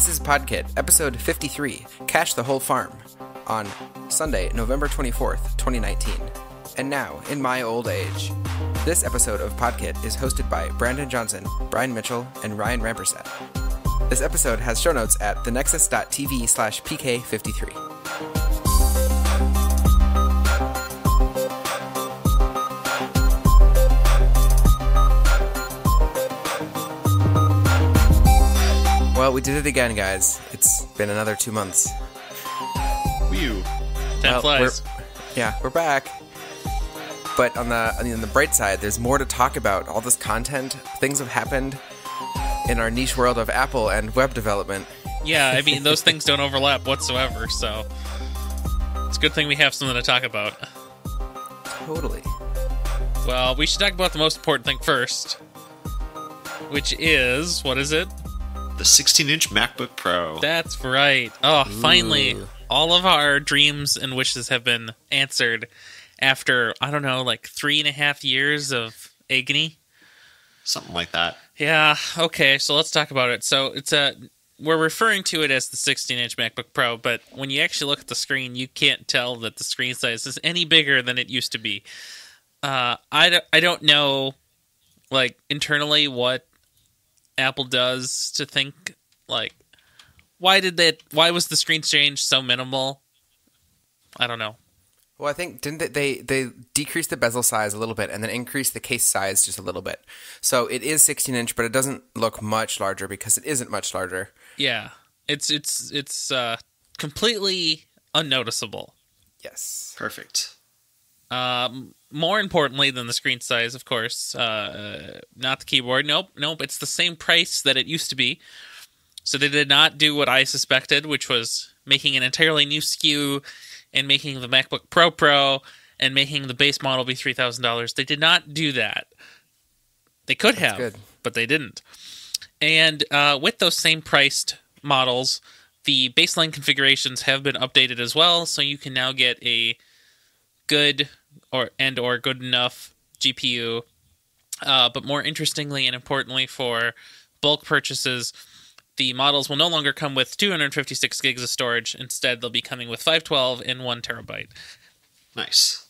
This is Podkit, episode 53 Cache the Whole Farm, on Sunday, November 24th, 2019. And now, in my old age. This episode of Podkit is hosted by Brandon Johnson, Brian Mitchell, and Ryan Rampersad. This episode has show notes at thenexus.tv slash pk53. Well, we did it again, guys. It's been another two months. Whew. Time Well, flies. we're- yeah, we're back. But on the I mean, on the bright side, there's more to talk about. All this content, things have happened in our niche world of Apple and web development. Yeah, I mean those things don't overlap whatsoever, so it's a good thing we have something to talk about. Totally. Well, we should talk about the most important thing first, which is what is it? The 16-inch MacBook Pro. That's right. Oh, finally, Ooh. all of our dreams and wishes have been answered after I don't know, like three and a half years of agony. Something like that. Yeah. Okay. So let's talk about it. So it's a we're referring to it as the 16-inch MacBook Pro, but when you actually look at the screen, you can't tell that the screen size is any bigger than it used to be. Uh, I don't, I don't know, like internally, what Apple does to think like why did that? Why was the screen change so minimal? I don't know. Well, I think didn't they, they they decreased the bezel size a little bit and then increased the case size just a little bit. So it is 16 inch, but it doesn't look much larger because it isn't much larger. Yeah, it's it's it's uh, completely unnoticeable. Yes. Perfect. Um, more importantly than the screen size, of course, uh, not the keyboard. Nope, nope. It's the same price that it used to be. So they did not do what I suspected, which was making an entirely new SKU and making the MacBook Pro Pro and making the base model be three thousand dollars. They did not do that. They could have, good. but they didn't. And uh, with those same priced models, the baseline configurations have been updated as well, so you can now get a good or and or good enough GPU. Uh, but more interestingly and importantly for bulk purchases, the models will no longer come with 256 gigs of storage. Instead, they'll be coming with 512 and one terabyte. Nice.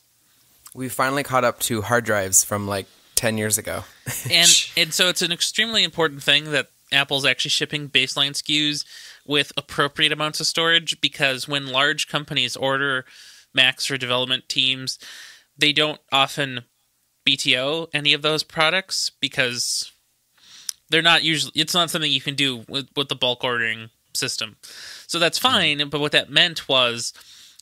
We finally caught up to hard drives from like 10 years ago. and and so it's an extremely important thing that Apple's actually shipping baseline SKUs with appropriate amounts of storage because when large companies order Macs for development teams, they don't often BTO any of those products because they're not usually it's not something you can do with, with the bulk ordering system. So that's mm-hmm. fine, but what that meant was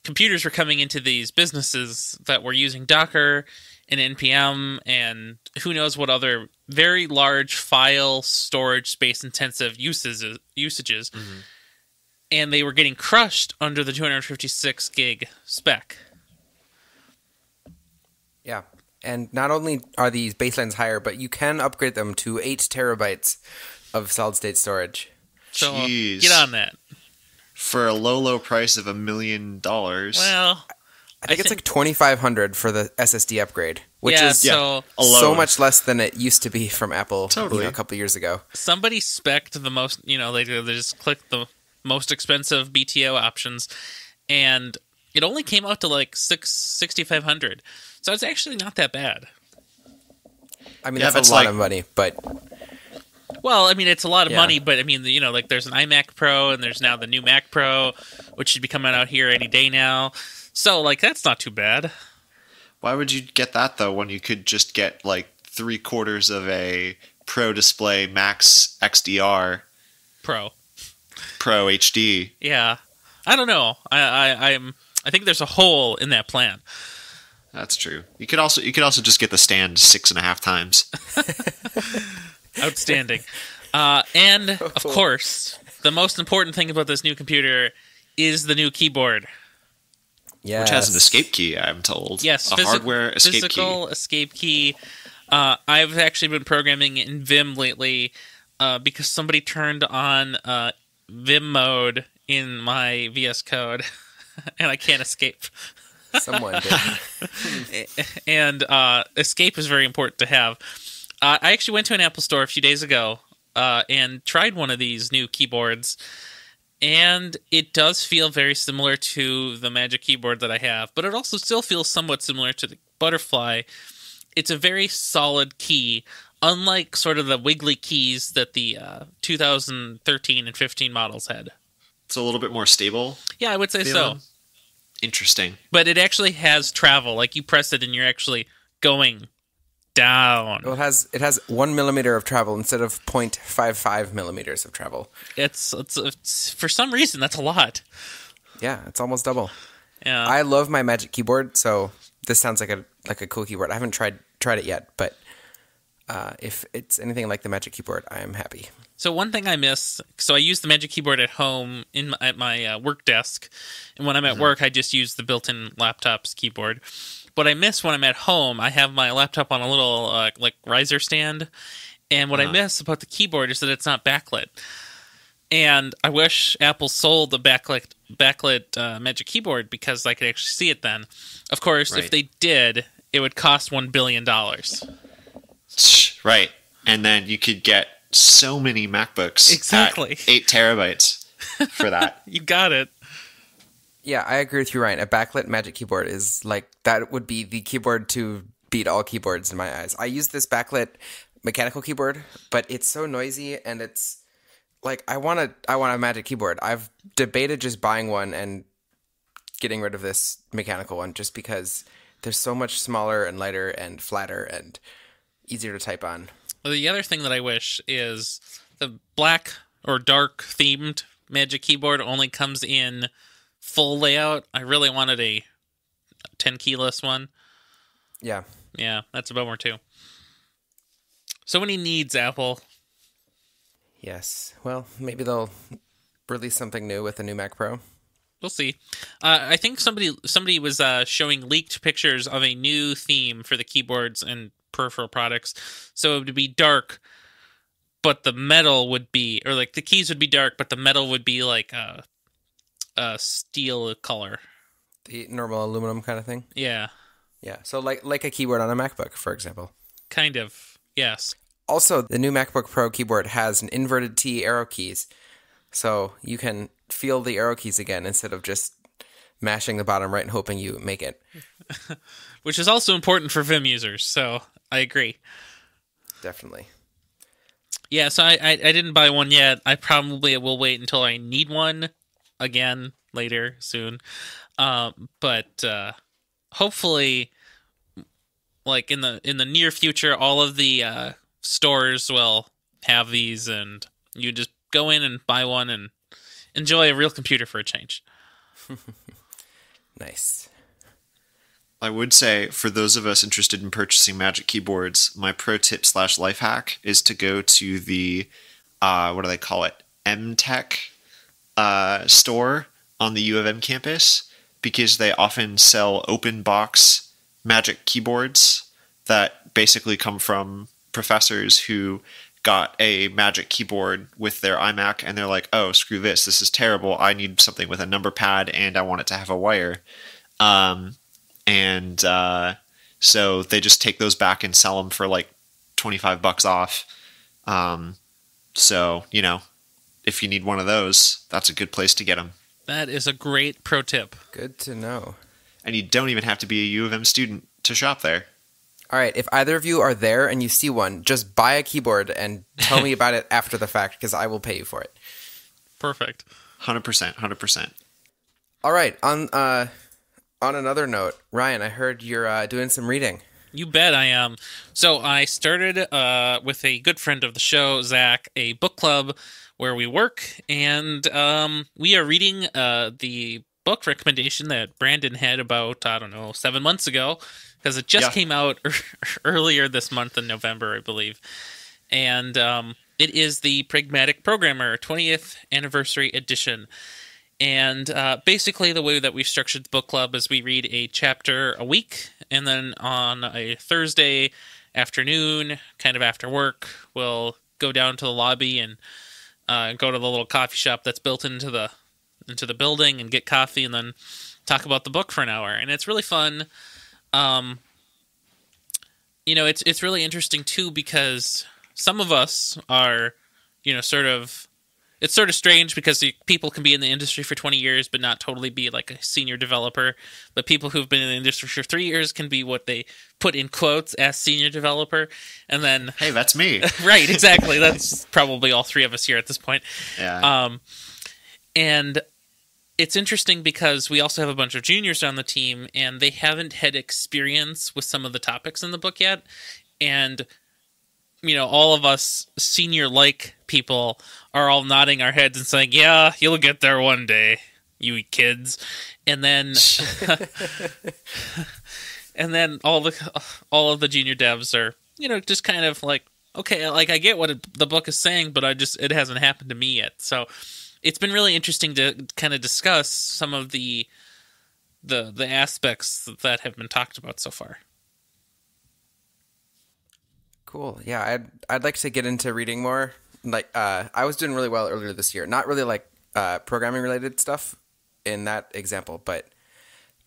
computers were coming into these businesses that were using Docker and NPM and who knows what other very large file storage space intensive uses usages. Mm-hmm. And they were getting crushed under the 256 gig spec. Yeah. And not only are these baselines higher, but you can upgrade them to 8 terabytes of solid state storage. So uh, Jeez. get on that. For a low, low price of a million dollars. Well, I think I it's think- like 2500 for the SSD upgrade, which yeah, is so so much less than it used to be from Apple you Totally. know, a couple years ago. somebody spec'd the most you know they, they just clicked the most expensive bto options and it only came out to like six sixty five hundred. So it's actually not that bad. I mean, Yeah, that's a lot like- of money, but well i mean it's a lot of Yeah. money but i mean you know like there's an imac pro and there's now the new mac pro which should be coming out here any day now. So like that's not too bad. Why would you get that though when you could just get like three quarters of a Pro Display Max XDR pro. Pro HD? yeah. I don't know. I i i'm i think there's a hole in that plan That's true. You could also you could also just get the stand six and a half times. Outstanding. uh, and of course, the most important thing about this new computer is the new keyboard. yeah. Which has an escape key, I'm told. Yes, a physi- hardware escape physical key. escape key. Uh, I've actually been programming in Vim lately uh, because somebody turned on uh, Vim mode in my VS Code, and I can't escape. Someone did. and uh, escape is very important to have. Uh, I actually went to an Apple store a few days ago uh, and tried one of these new keyboards, and it does feel very similar to the Magic Keyboard that I have, but it also still feels somewhat similar to the Butterfly. It's a very solid key, unlike sort of the wiggly keys that the uh, 2013 and 15 models had. It's a little bit more stable. Yeah, I would say feeling. so. Interesting. But it actually has travel. Like you press it and you're actually going down. Well, it has it has one millimeter of travel instead of 0.55 millimeters of travel. It's, it's, it's for some reason that's a lot. Yeah, it's almost double. Yeah. I love my Magic Keyboard, so this sounds like a like a cool keyboard. I haven't tried tried it yet, but uh, if it's anything like the Magic Keyboard, I am happy. So one thing I miss, so I use the Magic Keyboard at home in my, at my uh, work desk, and when I'm at work, I just use the built-in laptop's keyboard. What I miss when I'm at home, I have my laptop on a little uh, like riser stand, and what I Uh-huh. miss about the keyboard is that it's not backlit. And I wish Apple sold the backlit backlit uh, Magic Keyboard because I could actually see it then. Of course, if they did, it would cost one billion dollars. Right. And then you could get so many MacBooks. at Exactly. eight terabytes for that. You got it. Yeah, I agree with you, Ryan. A backlit Magic Keyboard is like that would be the keyboard to beat all keyboards in my eyes. I use this backlit mechanical keyboard, but it's so noisy and it's like I want to I want a Magic Keyboard. I've debated just buying one and getting rid of this mechanical one just because they're so much smaller and lighter and flatter and easier to type on. The other thing that I wish is the black or dark themed Magic Keyboard only comes in full layout. I really wanted a 10 keyless one. Yeah. Yeah, that's a bummer too. So many needs, Apple. Yes. Well, maybe they'll release something new with the new Mac Pro. We'll see. Uh, I think somebody somebody was uh, showing leaked pictures of a new theme for the keyboards and peripheral products. So it would be dark, but the metal would be, or like the keys would be dark, but the metal would be like a, a steel color. The normal aluminum kind of thing. Yeah, Yeah. So like like a keyboard on a MacBook, for example. kind of. Yes. Also, the new MacBook Pro keyboard has an inverted T arrow keys, so you can feel the arrow keys again instead of just mashing the bottom right and hoping you make it. Which is also important for Vim users. So I agree. Definitely. Yeah, so I, I, I didn't buy one yet. I probably will wait until I need one again later soon. Um, but uh, hopefully, like in the in the near future, all of the uh, stores will have these, and you just go in and buy one and enjoy a real computer for a change. Nice. I would say for those of us interested in purchasing Magic keyboards, my pro tip slash life hack is to go to the uh, what do they call it MTech uh, store on the U of M campus because they often sell open box Magic keyboards that basically come from professors who got a Magic keyboard with their iMac and they're like, oh screw this, this is terrible. I need something with a number pad and I want it to have a wire. Um, and uh, so they just take those back and sell them for like 25 bucks off um, so you know if you need one of those that's a good place to get them That is a great pro tip. Good to know. and you don't even have to be a u of m student to shop there All right, if either of you are there and you see one, just buy a keyboard and tell me about it after the fact because I will pay you for it. Perfect. 100% 100% All right, on uh on another note, Ryan, I heard you're uh, doing some reading. You bet I am. So I started uh, with a good friend of the show, Zach, a book club where we work, and um, we are reading uh, the book recommendation that Brandon had about I don't know seven months ago because it just Yeah. came out earlier this month in November, I believe, and um, it is the Pragmatic Programmer 20th Anniversary Edition. And uh, basically, the way that we've structured the book club is we read a chapter a week, and then on a Thursday afternoon, kind of after work, we'll go down to the lobby and uh, go to the little coffee shop that's built into the into the building and get coffee, and then talk about the book for an hour. And it's really fun. Um, you know, it's it's really interesting too because some of us are, you know, sort of it's sort of strange because the, people can be in the industry for 20 years but not totally be like a senior developer but people who've been in the industry for three years can be what they put in quotes as senior developer and then Hey, that's me. right exactly that's probably all three of us here at this point Yeah. um, and it's interesting because we also have a bunch of juniors on the team, and they haven't had experience with some of the topics in the book yet. And you know, all of us senior like people are all nodding our heads and saying, "Yeah, you'll get there one day, you kids." And then, and then all the all of the junior devs are, you know, just kind of like, okay, like I get what it, the book is saying, but I just it hasn't happened to me yet. So it's been really interesting to kind of discuss some of the the the aspects that have been talked about so far. Cool. Yeah, I'd I'd like to get into reading more. Like uh, I was doing really well earlier this year. Not really like uh, programming related stuff in that example, but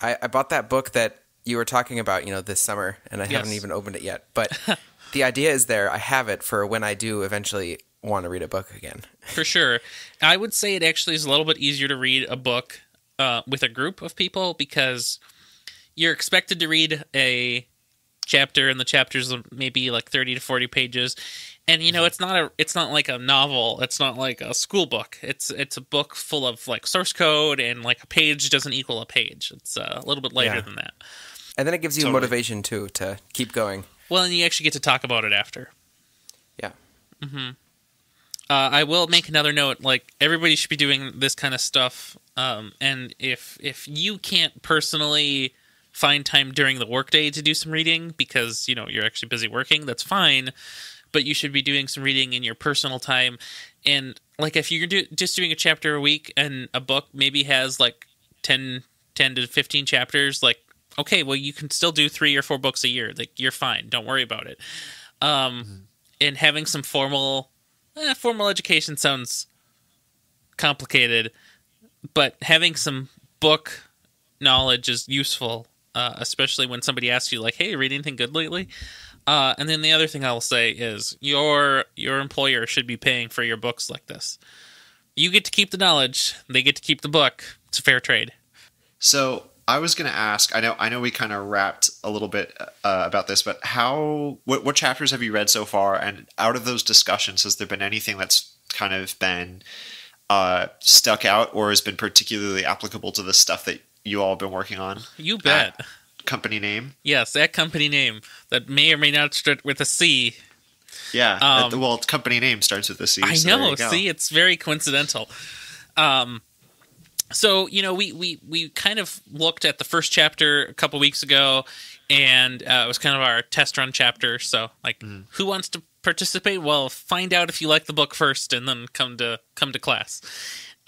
I, I bought that book that you were talking about, you know, this summer, and I Yes. haven't even opened it yet. But the idea is there. I have it for when I do eventually want to read a book again. For sure. I would say it actually is a little bit easier to read a book uh, with a group of people because you're expected to read a chapter and the chapters are maybe like 30 to 40 pages and you know it's not a it's not like a novel it's not like a school book it's it's a book full of like source code and like a page doesn't equal a page it's uh, a little bit lighter Yeah. than that And then it gives you Totally. motivation too to keep going. well and you actually get to talk about it after Yeah. mm-hmm Uh, I will make another note. Like everybody should be doing this kind of stuff. Um, and if if you can't personally find time during the workday to do some reading because you know you're actually busy working, that's fine. But you should be doing some reading in your personal time. And like if you're do, just doing a chapter a week and a book maybe has like 10, 10 to fifteen chapters, like okay, well you can still do three or four books a year. Like you're fine. Don't worry about it. Um, and having some formal eh, formal education sounds complicated, but having some book knowledge is useful, uh, especially when somebody asks you, like, "Hey, read anything good lately?" Uh, and then the other thing I will say is your your employer should be paying for your books like this. You get to keep the knowledge; they get to keep the book. It's a fair trade. So I was going to ask. I know. I know we kind of wrapped a little bit uh, about this, but how? What, what chapters have you read so far? And out of those discussions, has there been anything that's kind of been uh, stuck out, or has been particularly applicable to the stuff that you all have been working on? You bet. Uh, company name? yes, that company name that may or may not start with a C. Yeah. Um, uh, well, company name starts with a C. I so know. See, it's very coincidental. Um, so you know, we we we kind of looked at the first chapter a couple weeks ago, and uh, it was kind of our test run chapter. So, like, Mm. who wants to participate? Well, find out if you like the book first, and then come to come to class.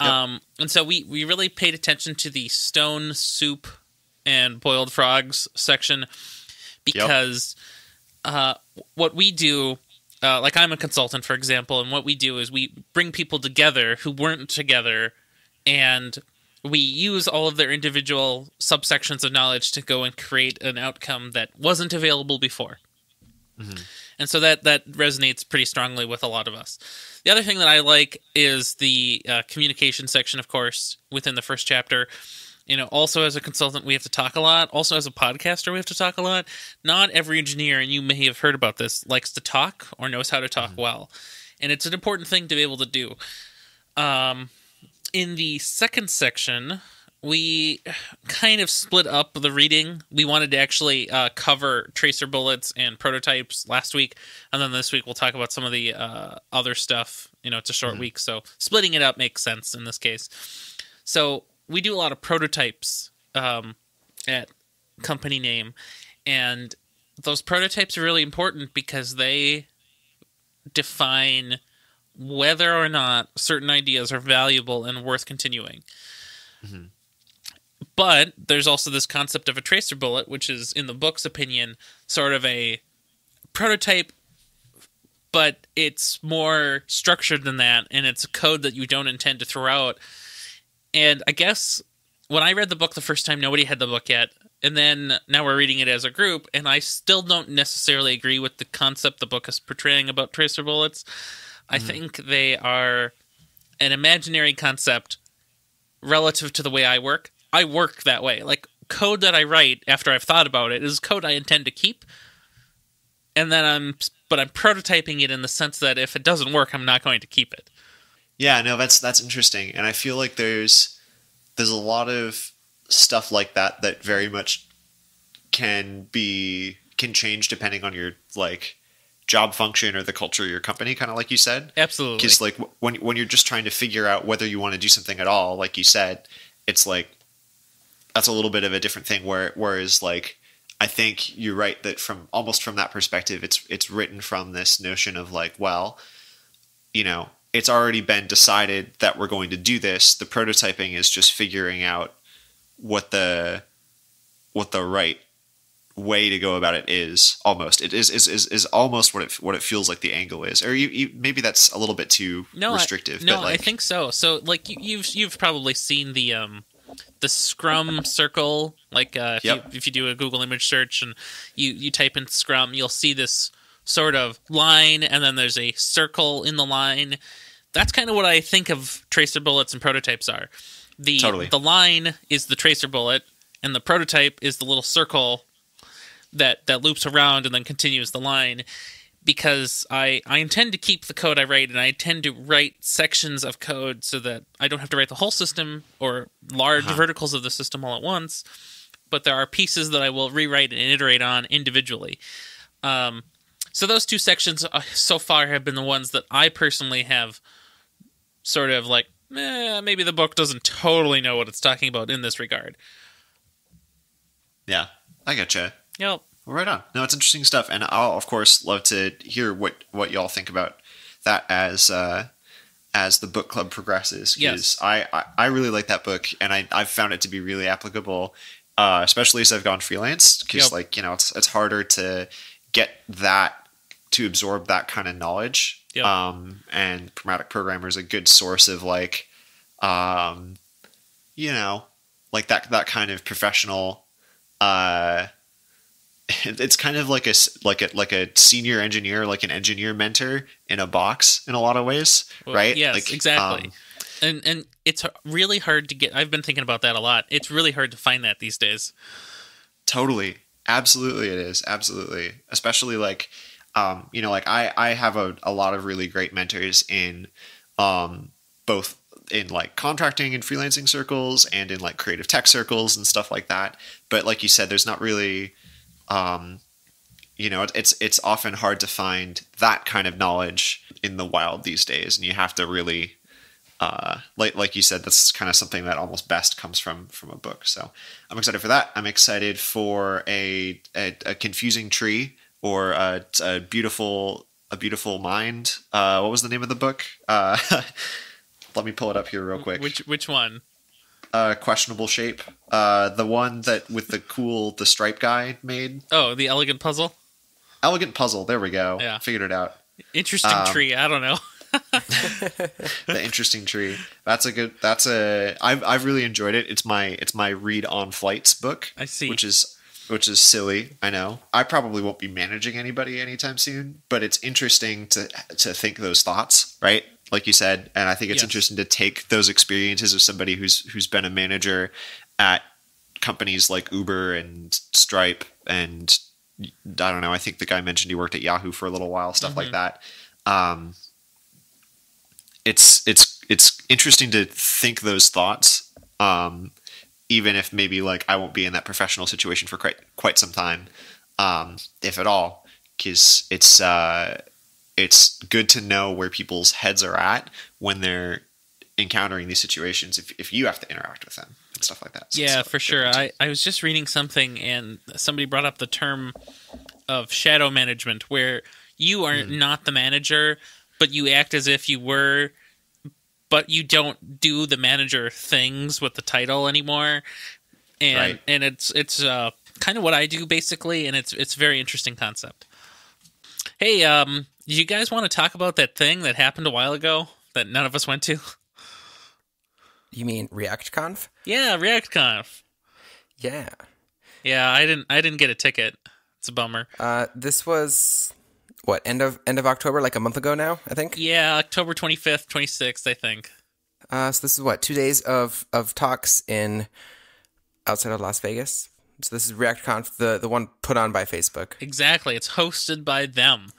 Um, and so we we really paid attention to the stone soup and boiled frogs section because uh, what we do uh, like I'm a consultant, for example, and what we do is we bring people together who weren't together, and we use all of their individual subsections of knowledge to go and create an outcome that wasn't available before. And so that that resonates pretty strongly with a lot of us. The other thing that I like is the uh, communication section, of course, within the first chapter. You know, also as a consultant, we have to talk a lot. Also, as a podcaster, we have to talk a lot. Not every engineer, and you may have heard about this, likes to talk or knows how to talk well. And it's an important thing to be able to do. Um, in the second section, we kind of split up the reading. We wanted to actually uh, cover tracer bullets and prototypes last week, and then this week we'll talk about some of the uh, other stuff. You know, it's a short week, so splitting it up makes sense in this case. So we do a lot of prototypes um, at company name, and those prototypes are really important because they define whether or not certain ideas are valuable and worth continuing. But there's also this concept of a tracer bullet, which is, in the book's opinion, sort of a prototype, but it's more structured than that, and it's a code that you don't intend to throw out. And I guess when I read the book the first time, nobody had the book yet. And then now we're reading it as a group, and I still don't necessarily agree with the concept the book is portraying about tracer bullets. I mm-hmm. think they are an imaginary concept relative to the way I work, I work that way. Like code that I write after I've thought about it is code I intend to keep. And then I'm but I'm prototyping it in the sense that if it doesn't work, I'm not going to keep it. Yeah, no, that's that's interesting, and I feel like there's there's a lot of stuff like that that very much can be can change depending on your like job function or the culture of your company, kind of like you said. Absolutely. Because like when when you're just trying to figure out whether you want to do something at all, like you said, it's like that's a little bit of a different thing. Where whereas like I think you're right that from almost from that perspective, it's it's written from this notion of like, well, you know, it's already been decided that we're going to do this. The prototyping is just figuring out what the what the right way to go about it is almost it is is is, is almost what it what it feels like the angle is or you, you maybe that's a little bit too no, restrictive I, no but like, i think so so like you, you've you've probably seen the um the scrum circle like uh if, Yep. you, if you do a google image search and you you type in scrum you'll see this sort of line and then there's a circle in the line that's kind of what i think of tracer bullets and prototypes are the Totally. the line is the tracer bullet and the prototype is the little circle that that loops around and then continues the line because I, I intend to keep the code I write and I intend to write sections of code so that I don't have to write the whole system or large Uh-huh. verticals of the system all at once. But there are pieces that I will rewrite and iterate on individually. Um, so those two sections uh, so far have been the ones that I personally have sort of like, eh, maybe the book doesn't totally know what it's talking about in this regard. yeah i gotcha Yep. Well, right on. No, it's interesting stuff, and I'll of course love to hear what what y'all think about that as uh, as the book club progresses. Yes. I, I I really like that book, and I I've found it to be really applicable, uh, especially as I've gone freelance. Because Yep. like you know, it's it's harder to get that to absorb that kind of knowledge. Yep. Um, and Pragmatic Programmer is a good source of like, um, you know, like that that kind of professional. Uh, it's kind of like a like a like a senior engineer, like an engineer mentor in a box in a lot of ways, Well, right? yes, like, exactly. um, and and it's really hard to get. I've been thinking about that a lot. It's really hard to find that these days. totally, absolutely, it is absolutely, especially like, um, you know, like I I have a, a lot of really great mentors in, um, both in like contracting and freelancing circles and in like creative tech circles and stuff like that. But like you said, there's not really um, you know, it's it's often hard to find that kind of knowledge in the wild these days, and you have to really, uh, like like you said, that's kind of something that almost best comes from from a book. So I'm excited for that. I'm excited for a a, a confusing tree or a, a beautiful a beautiful mind. Uh, what was the name of the book? Uh, let me pull it up here real quick Which which one? Uh, questionable shape. Uh, the one that with the cool the stripe guy made. Oh, the elegant puzzle. Elegant puzzle. There we go. Yeah. Figured it out. Interesting Um, tree. I don't know. The interesting tree. That's a good. That's a. I've I've really enjoyed it. It's my it's my read on flights book. I see. Which is which is silly. I know. I probably won't be managing anybody anytime soon, but it's interesting to to think those thoughts, right? Like you said, and I think it's Yes. interesting to take those experiences of somebody who's who's been a manager at companies like Uber and Stripe and I don't know. I think the guy mentioned he worked at Yahoo for a little while, stuff like that. Um, it's it's it's interesting to think those thoughts, um, even if maybe like I won't be in that professional situation for quite quite some time, um, if at all, because it's uh, it's good to know where people's heads are at when they're encountering these situations. If if you have to interact with them and stuff like that. So yeah, for sure. I, I was just reading something and somebody brought up the term of shadow management where you are Hmm. not the manager, but you act as if you were, but you don't do the manager things with the title anymore. And Right. and it's it's uh, kind of what I do basically, and it's it's a very interesting concept. Hey, um, you guys want to talk about that thing that happened a while ago that none of us went to? You mean ReactConf? Yeah, ReactConf. Yeah. Yeah, I didn't I didn't get a ticket. It's a bummer. Uh, this was what end of end of October, like a month ago now, I think. Yeah, October 25th, 26th, I think. Uh, so this is what two days of of talks in outside of Las Vegas. So this is ReactConf, the the one put on by Facebook. Exactly. It's hosted by them.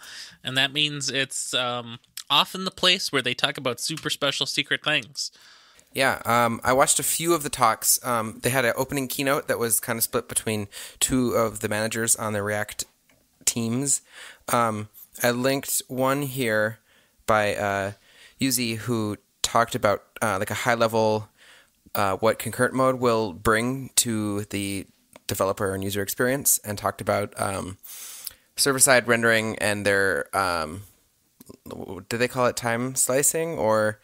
And that means it's um, often the place where they talk about super special secret things. Yeah, um, I watched a few of the talks. Um, they had an opening keynote that was kind of split between two of the managers on the React teams. Um, I linked one here by uh, Yuzhi who talked about uh, like a high level uh, what concurrent mode will bring to the developer and user experience, and talked about um, server side rendering and their um, do they call it time slicing or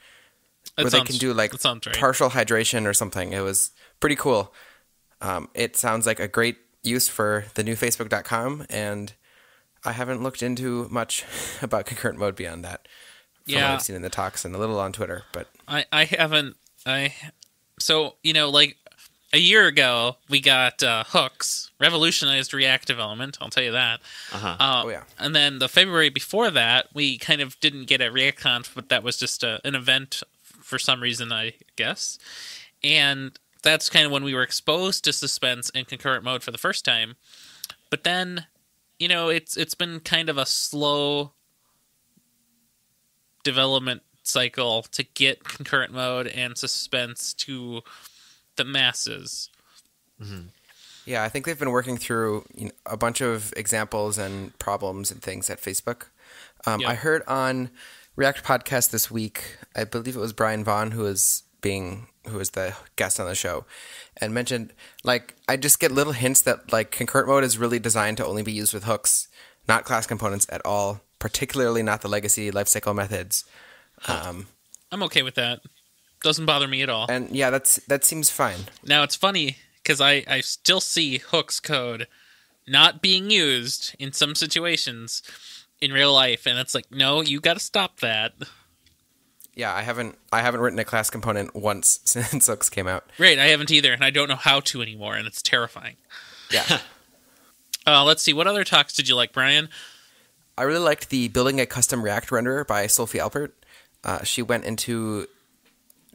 where they can do like right. partial hydration or something. It was pretty cool. Um, it sounds like a great use for the new Facebook.com, and I haven't looked into much about concurrent mode beyond that. From what Yeah. I've seen in the talks and a little on Twitter, but I, I haven't I so you know like a year ago we got uh, hooks revolutionized react development i'll tell you that Uh-huh. uh, Oh, yeah. and then the february before that we kind of didn't get a reactconf but that was just a, an event for some reason i guess and that's kind of when we were exposed to suspense and concurrent mode for the first time but then you know it's it's been kind of a slow development cycle to get concurrent mode and suspense to the masses. yeah, I think they've been working through you know, a bunch of examples and problems and things at Facebook. Um, Yeah. I heard on React podcast this week, I believe it was Brian Vaughn who was being who was the guest on the show, and mentioned like I just get little hints that like concurrent mode is really designed to only be used with hooks, not class components at all. Particularly not the legacy lifecycle methods. Um, I'm okay with that. Doesn't bother me at all. and yeah, that's that seems fine. Now it's funny because I, I still see hooks code not being used in some situations in real life, and it's like, no, you got to stop that. Yeah, I haven't I haven't written a class component once since hooks came out. Great, I haven't either, and I don't know how to anymore, and it's terrifying. Yeah. Uh, let's see, what other talks did you like, Brian? I really liked the building a custom React renderer by Sophie Alpert. Uh, she went into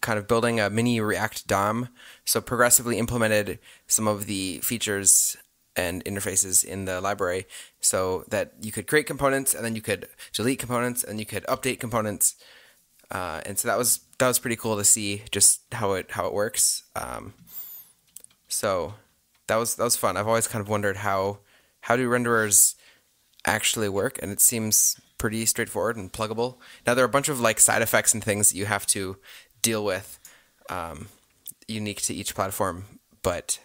kind of building a mini React DOM, so progressively implemented some of the features and interfaces in the library so that you could create components and then you could delete components and you could update components. Uh, and so that was that was pretty cool to see just how it how it works. Um, so that was that was fun. I've always kind of wondered how how do renderers actually work, and it seems pretty straightforward and pluggable. Now there are a bunch of like side effects and things that you have to deal with, um, unique to each platform. But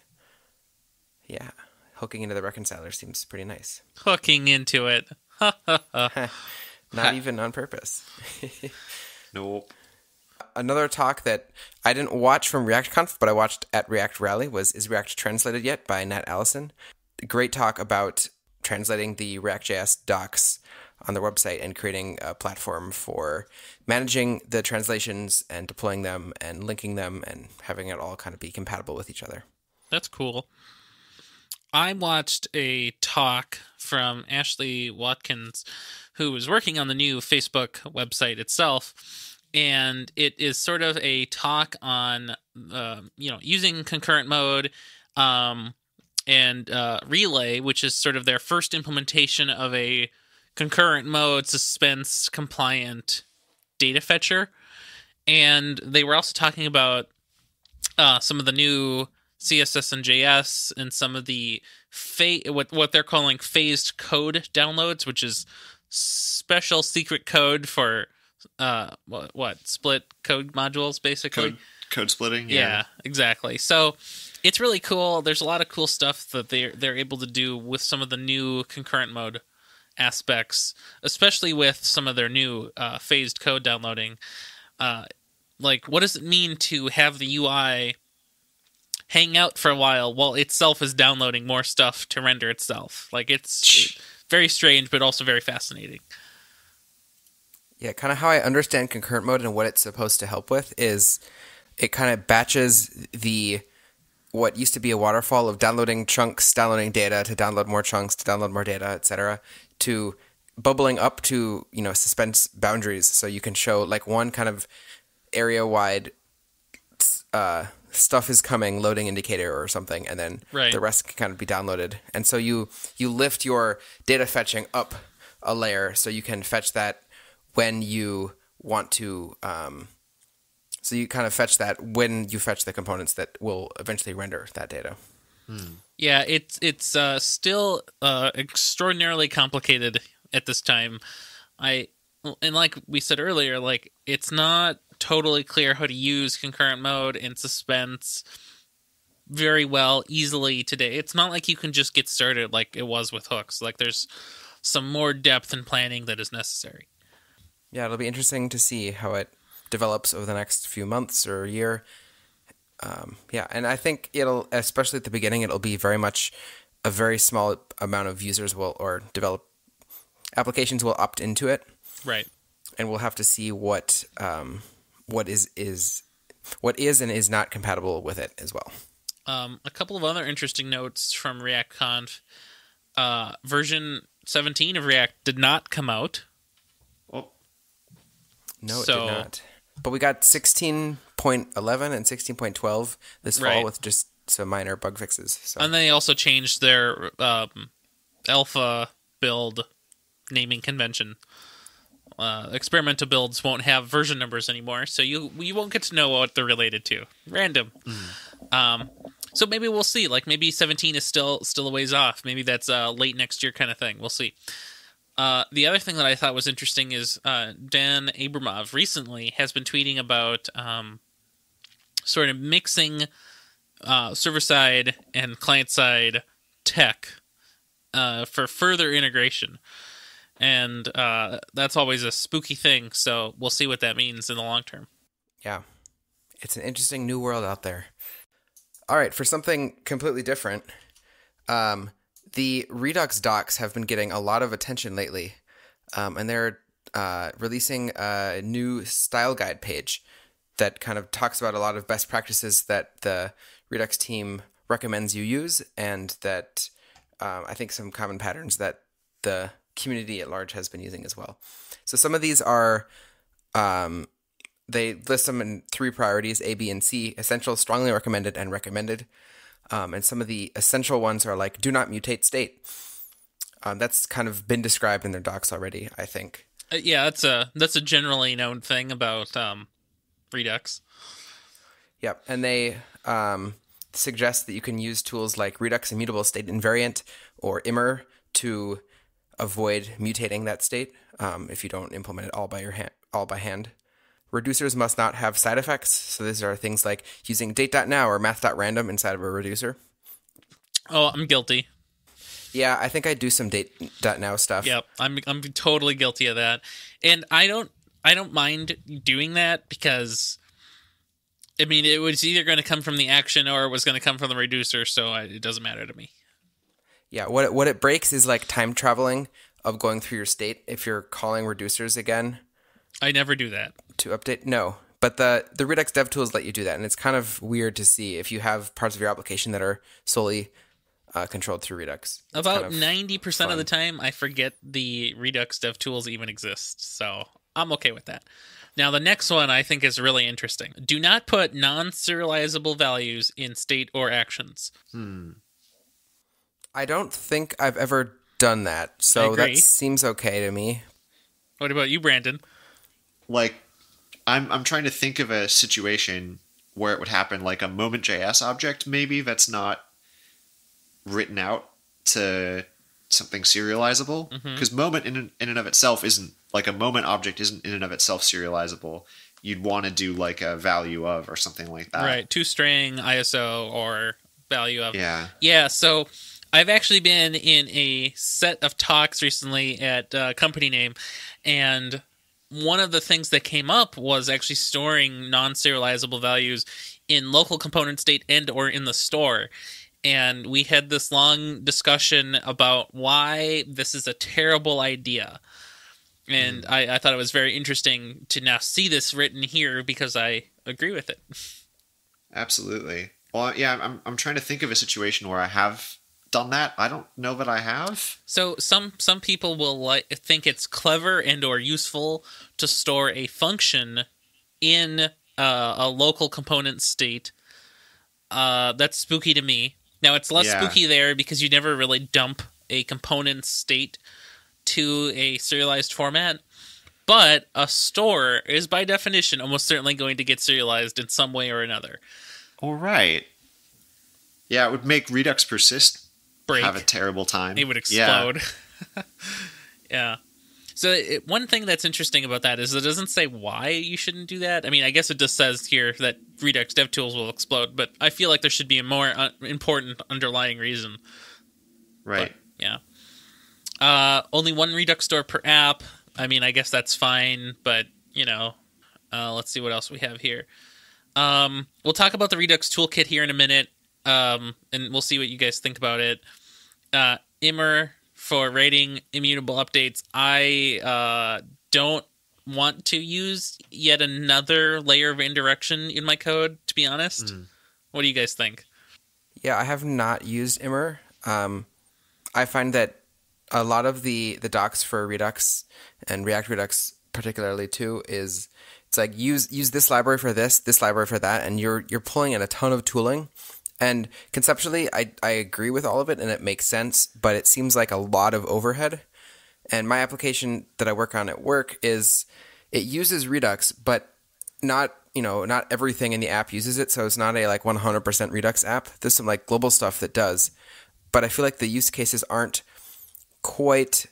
yeah, hooking into the reconciler seems pretty nice. Hooking into it. Not even on purpose. Nope. Another talk that I didn't watch from ReactConf, but I watched at React Rally was "Is React Translated Yet?" by Nat Alison. Great talk about translating the React.js docs on their website and creating a platform for managing the translations and deploying them and linking them and having it all kind of be compatible with each other. That's cool. I watched a talk from Ashley Watkins, who was working on the new Facebook website itself, and it is sort of a talk on, uh, you know, using concurrent mode, um, and uh, Relay, which is sort of their first implementation of a concurrent mode suspense compliant data fetcher, and they were also talking about uh, some of the new CSS and JS and some of the fa- what what they're calling phased code downloads, which is special secret code for uh what, what split code modules basically. Code code splitting. Yeah. exactly. So it's really cool. There's a lot of cool stuff that they're they're able to do with some of the new concurrent mode aspects, especially with some of their new uh, phased code downloading. Uh, like, what does it mean to have the UI hang out for a while while itself is downloading more stuff to render itself? Like, it's very strange, but also very fascinating. Yeah, kind of how I understand concurrent mode and what it's supposed to help with is it kind of batches the what used to be a waterfall of downloading chunks, downloading data to download more chunks, to download more data, etc., to bubbling up to you know suspense boundaries, so you can show like one kind of area wide uh, stuff is coming, loading indicator or something, and then Right. the rest can kind of be downloaded. And so you you lift your data fetching up a layer, so you can fetch that when you want to. Um, so you kind of fetch that when you fetch the components that will eventually render that data. Yeah, it's it's uh, still uh, extraordinarily complicated at this time. I and like we said earlier, like it's not totally clear how to use concurrent mode and suspense very well easily today. It's not like you can just get started like it was with hooks. Like there's some more depth and planning that is necessary. Yeah, it'll be interesting to see how it develops over the next few months or a year. Um, yeah, and I think it'll, especially at the beginning, it'll be very much a very small amount of users will or develop applications will opt into it, Right. and we'll have to see what um, what is is what is and is not compatible with it as well. Um, a couple of other interesting notes from ReactConf. Uh, version 17 of React did not come out. Oh, No, it So- did not. But we got 16.11 and 16.12 this fall Right. with just some minor bug fixes. So And they also changed their um, alpha build naming convention. Uh, experimental builds won't have version numbers anymore, so you you won't get to know what they're related to. Random. Um, so maybe we'll see. Like maybe 17 is still still a ways off. Maybe that's uh, late next year kind of thing. We'll see. Uh, the other thing that I thought was interesting is uh, Dan Abramov recently has been tweeting about um, sort of mixing uh, server side and client side tech uh, for further integration. And uh, that's always a spooky thing, so we'll see what that means in the long term. Yeah. It's an interesting new world out there. All right, for something completely different, um, the Redux docs have been getting a lot of attention lately, um, and they're uh, releasing a new style guide page that kind of talks about a lot of best practices that the Redux team recommends you use, and that um, I think some common patterns that the community at large has been using as well. So some of these are um, they list them in three priorities A, B, and C essential, strongly recommended, and recommended. Um, and some of the essential ones are like do not mutate state. Um, that's kind of been described in their docs already, I think. Uh, yeah, that's a that's a generally known thing about um, Redux. Yep. And they um, suggest that you can use tools like Redux Immutable State Invariant or Immer to avoid mutating that state um, if you don't implement it all by your hand, all by hand. Reducers must not have side effects. So these are things like using date.now or math.random inside of a reducer. Oh, I'm guilty. Yeah, I think I do some date.now stuff. Yep, I'm I'm totally guilty of that, and I don't I don't mind doing that because, I mean, it was either going to come from the action or it was going to come from the reducer, so I, it doesn't matter to me. Yeah, what it, what it breaks is like time traveling of going through your state if you're calling reducers again I never do that. To update. No, but the the Redux Dev tools let you do that, and it's kind of weird to see if you have parts of your application that are solely uh, controlled through Redux. It's About kind of ninety percent of the time, I forget the Redux Dev tools even exist, so I'm okay with that. Now, the next one I think is really interesting. Do not put non-serializable values in state or actions. Hmm. I don't think I've ever done that, so that seems okay to me. What about you, Brandon? like I'm I'm trying to think of a situation where it would happen, like a moment.js object, maybe that's not written out to something serializable. Because moment in and- in and of itself isn't like a moment object isn't in and of itself serializable. You'd want to do like a value of or something like that. right, two string ISO or value of. Yeah. Yeah, so I've actually been in a set of talks recently at uh, company name, and one of the things that came up was actually storing non-serializable values in local component state and or in the store. And we had this long discussion about why this is a terrible idea. And hmm. I, I thought it was very interesting to now see this written here because I agree with it. Absolutely. Well, yeah, I'm I'm trying to think of a situation where I have done that. I don't know that I have. So some some people will like think it's clever and or useful to store a function in uh, a local component state. Uh, that's spooky to me. Now it's less Yeah. spooky there because you never really dump a component state to a serialized format. But a store is by definition almost certainly going to get serialized in some way or another. All right. Yeah, it would make Redux persist Break. have a terrible time. it would explode. Yeah. So it, one thing that's interesting about that is it doesn't say why you shouldn't do that. I mean, I guess it just says here that Redux DevTools will explode, but I feel like there should be a more uh, important underlying reason. Right. Yeah. Uh, only one Redux store per app. I mean, I guess that's fine, but you know, uh, let's see what else we have here. Um, we'll talk about the Redux toolkit here in a minute, um, and we'll see what you guys think about it. Uh, Immer for rating immutable updates. I uh, don't want to use yet another layer of indirection in my code. To be honest, what do you guys think? Yeah, I have not used Immer. Um, I find that a lot of the the docs for Redux and React Redux particularly too is it's like use use this library for this, this library for that, and you're you're pulling in a ton of tooling. And conceptually, I I agree with all of it, and it makes sense. But it seems like a lot of overhead. And my application that I work on at work is it uses Redux, but not you know not everything in the app uses it. So it's not a like 100% Redux app. There's some like global stuff that does, but I feel like the use cases aren't quite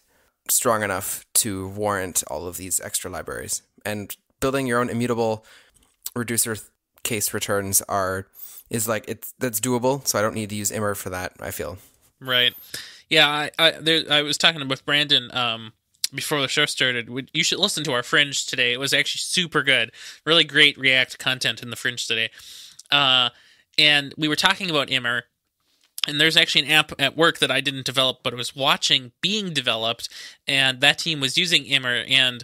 strong enough to warrant all of these extra libraries. And building your own immutable reducer case returns are is like it's that's doable. So I don't need to use Immer for that. I feel. Right. Yeah, I I, there, I was talking with Brandon um, before the show started. We- You should listen to our Fringe today. It was actually super good. Really great React content in the Fringe today. Uh, and we were talking about Immer. And there's actually an app at work that I didn't develop, but I was watching being developed, and that team was using Immer. And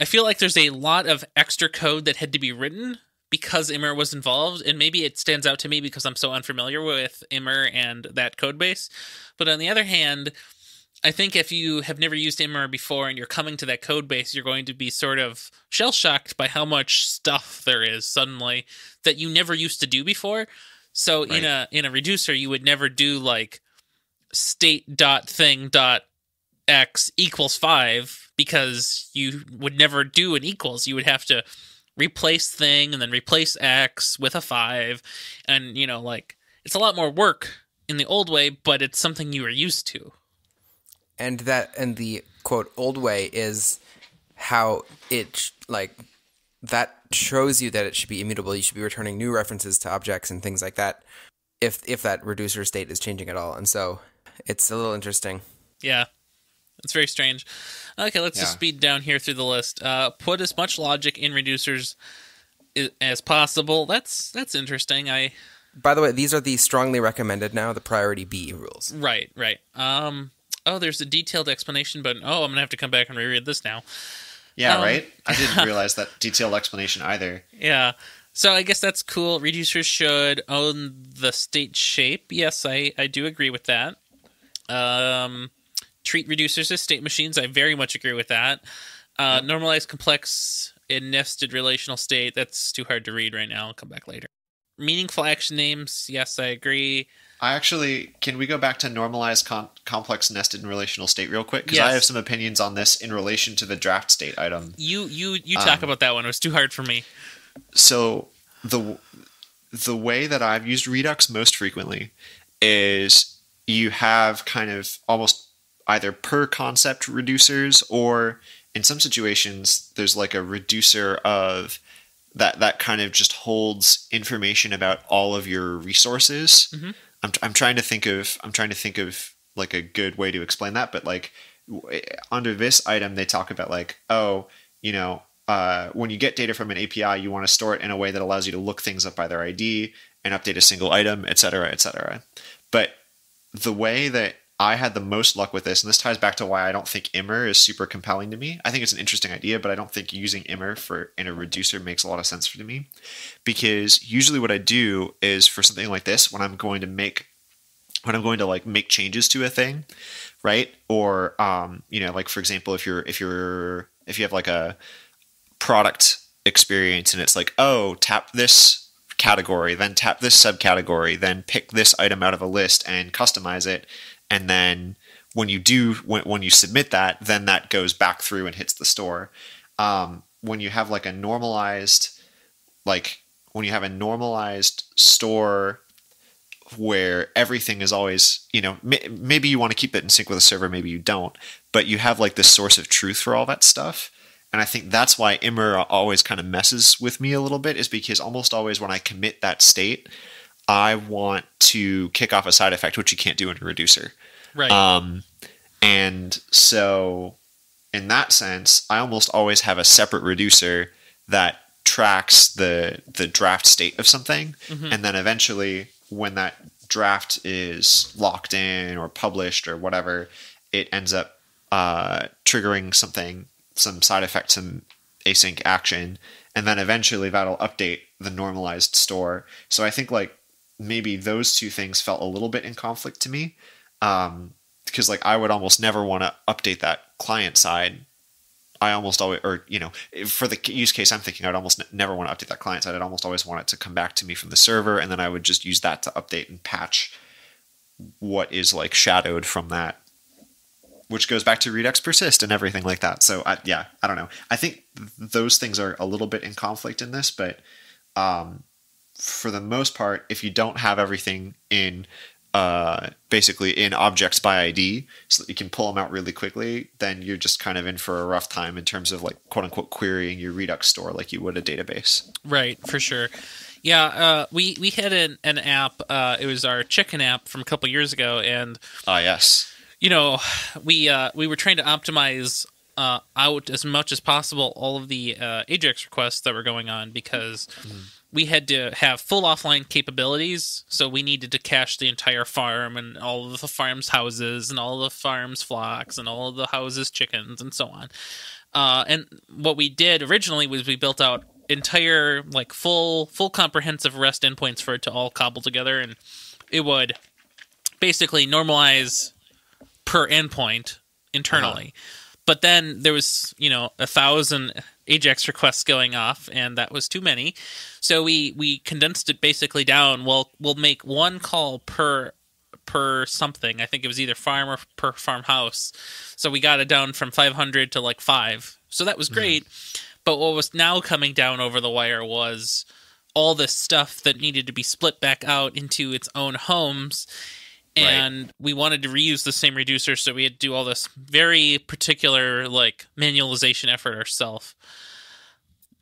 I feel like there's a lot of extra code that had to be written because Immer was involved, and maybe it stands out to me because I'm so unfamiliar with Immer and that code base. But on the other hand, I think if you have never used Immer before and you're coming to that code base, you're going to be sort of shell shocked by how much stuff there is suddenly that you never used to do before. So in a in a reducer, you would never do like state dot thing dot x equals five because you would never do an equals. You would have to replace thing and then replace x with a five, and you know like it's a lot more work in the old way, but it's something you are used to. and that and the quote old way is how it like that shows you that it should be immutable you should be returning new references to objects and things like that if if that reducer state is changing at all and so it's a little interesting Yeah. It's very strange. Okay, let's just speed down here through the list. Uh, put as much logic in reducers as possible. That's that's interesting. I by the way these are the strongly recommended now the priority b rules right, right. Um oh, there's a detailed explanation, but oh, I'm going to have to come back and reread this now. Yeah, Um, right? I didn't realize that detailed explanation either. Yeah. So I guess that's cool. Reducers should own the state shape. Yes, I, I do agree with that. Um, treat reducers as state machines. I very much agree with that. Uh, Normalize complex and nested relational state. That's too hard to read right now. I'll come back later. Meaningful action names. Yes, I agree. I actually can we go back to normalized com- complex nested and relational state real quick because Yes. I have some opinions on this in relation to the draft state item. You you you talk Um, about that one. It was too hard for me. So the the way that I've used Redux most frequently is you have kind of almost either per concept reducers or in some situations there's like a reducer of that that kind of just holds information about all of your resources. Mhm. I'm I'm trying to think of I'm trying to think of like a good way to explain that, but like w- under this item they talk about like oh you know uh, when you get data from an API, you want to store it in a way that allows you to look things up by their ID and update a single item, et cetera, et cetera. But the way that I had the most luck with this, and this ties back to why I don't think Immer is super compelling to me. I think it's an interesting idea, but I don't think using Immer for in a reducer makes a lot of sense for me. Because usually what I do is for something like this, when I'm going to make when I'm going to like make changes to a thing, right? Or um, you know, like for example, if you're if you're if you have like a product experience and it's like, oh, tap this category, then tap this subcategory, then pick this item out of a list and customize it. And then when you do, when, when you submit that, then that goes back through and hits the store. Um, when you have like a normalized, like when you have a normalized store where everything is always, you know, maybe you want to keep it in sync with the server, maybe you don't, but you have like this source of truth for all that stuff. And I think that's why Immer always kind of messes with me a little bit, is because almost always when I commit that state, I want to kick off a side effect, which you can't do in a reducer. Right. Um, and so, in that sense, I almost always have a separate reducer that tracks the the draft state of something, mm-hmm. and then eventually, when that draft is locked in or published or whatever, it ends up uh, triggering something some side effect, some async action, and then eventually that'll update the normalized store. So I think like maybe those two things felt a little bit in conflict to me. Um, because like I would almost never want to update that client side. I almost always, or you know, for the use case I'm thinking, I'd almost never want to update that client side. I'd almost always want it to come back to me from the server, and then I would just use that to update and patch what is like shadowed from that which goes back to Redux persist and everything like that. So I, yeah, I don't know. I think th- those things are a little bit in conflict in this, but um, for the most part, if you don't have everything in uh, basically in objects by ID so that you can pull them out really quickly, then you're just kind of in for a rough time in terms of like quote unquote querying your Redux store like you would a database. Right, for sure. Yeah, uh, we we had an, an app. Uh, it was our chicken app from a couple years ago, and ah yes, you know, we uh, we were trying to optimize uh, out as much as possible all of the uh, Ajax requests that were going on because mm. We had to have full offline capabilities. So we needed to cache the entire farm and all of the farm's houses and all the farm's flocks and all of the houses' chickens and so on. Uh, and what we did originally was we built out entire like full full comprehensive REST endpoints for it to all cobble together, and it would basically normalize per endpoint internally. Uh-huh. But then there was, you know, a thousand Ajax requests going off, and that was too many. So we we condensed it basically down. Well, we'll make one call per per something. I think it was either farm or per farmhouse. So we got it down from 500 to like five. So that was great. Mm. But what was now coming down over the wire was all this stuff that needed to be split back out into its own homes and right. we wanted to reuse the same reducer so we had to do all this very particular like manualization effort ourselves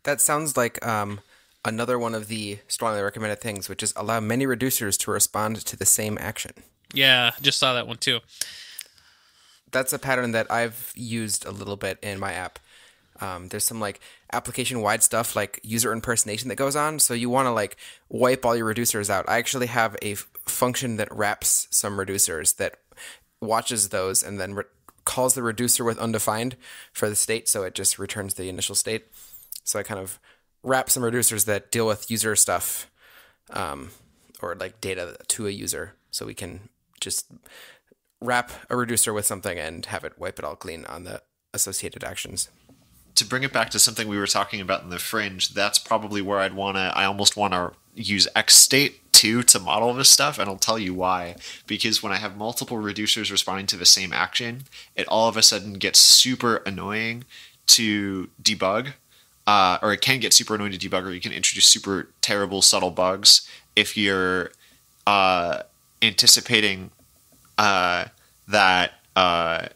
that sounds like um, another one of the strongly recommended things which is allow many reducers to respond to the same action. Yeah just saw that one too. That's a pattern that i've used a little bit in my app. Um, there's some like application wide stuff like user impersonation that goes on. So you want to like wipe all your reducers out. I actually have a function that wraps some reducers that watches those and then calls the reducer with undefined for the state. So it just returns the initial state. So I kind of wrap some reducers that deal with user stuff um, or like data to a user. So we can just wrap a reducer with something and have it wipe it all clean on the associated actions to bring it back to something we were talking about in the fringe, that's probably where I'd want to. I almost want to use XState too to model this stuff, and I'll tell you why. Because when I have multiple reducers responding to the same action, it all of a sudden gets super annoying to debug. Uh, or it can get super annoying to debug, or you can introduce super terrible subtle bugs if you're uh, anticipating uh, that uh,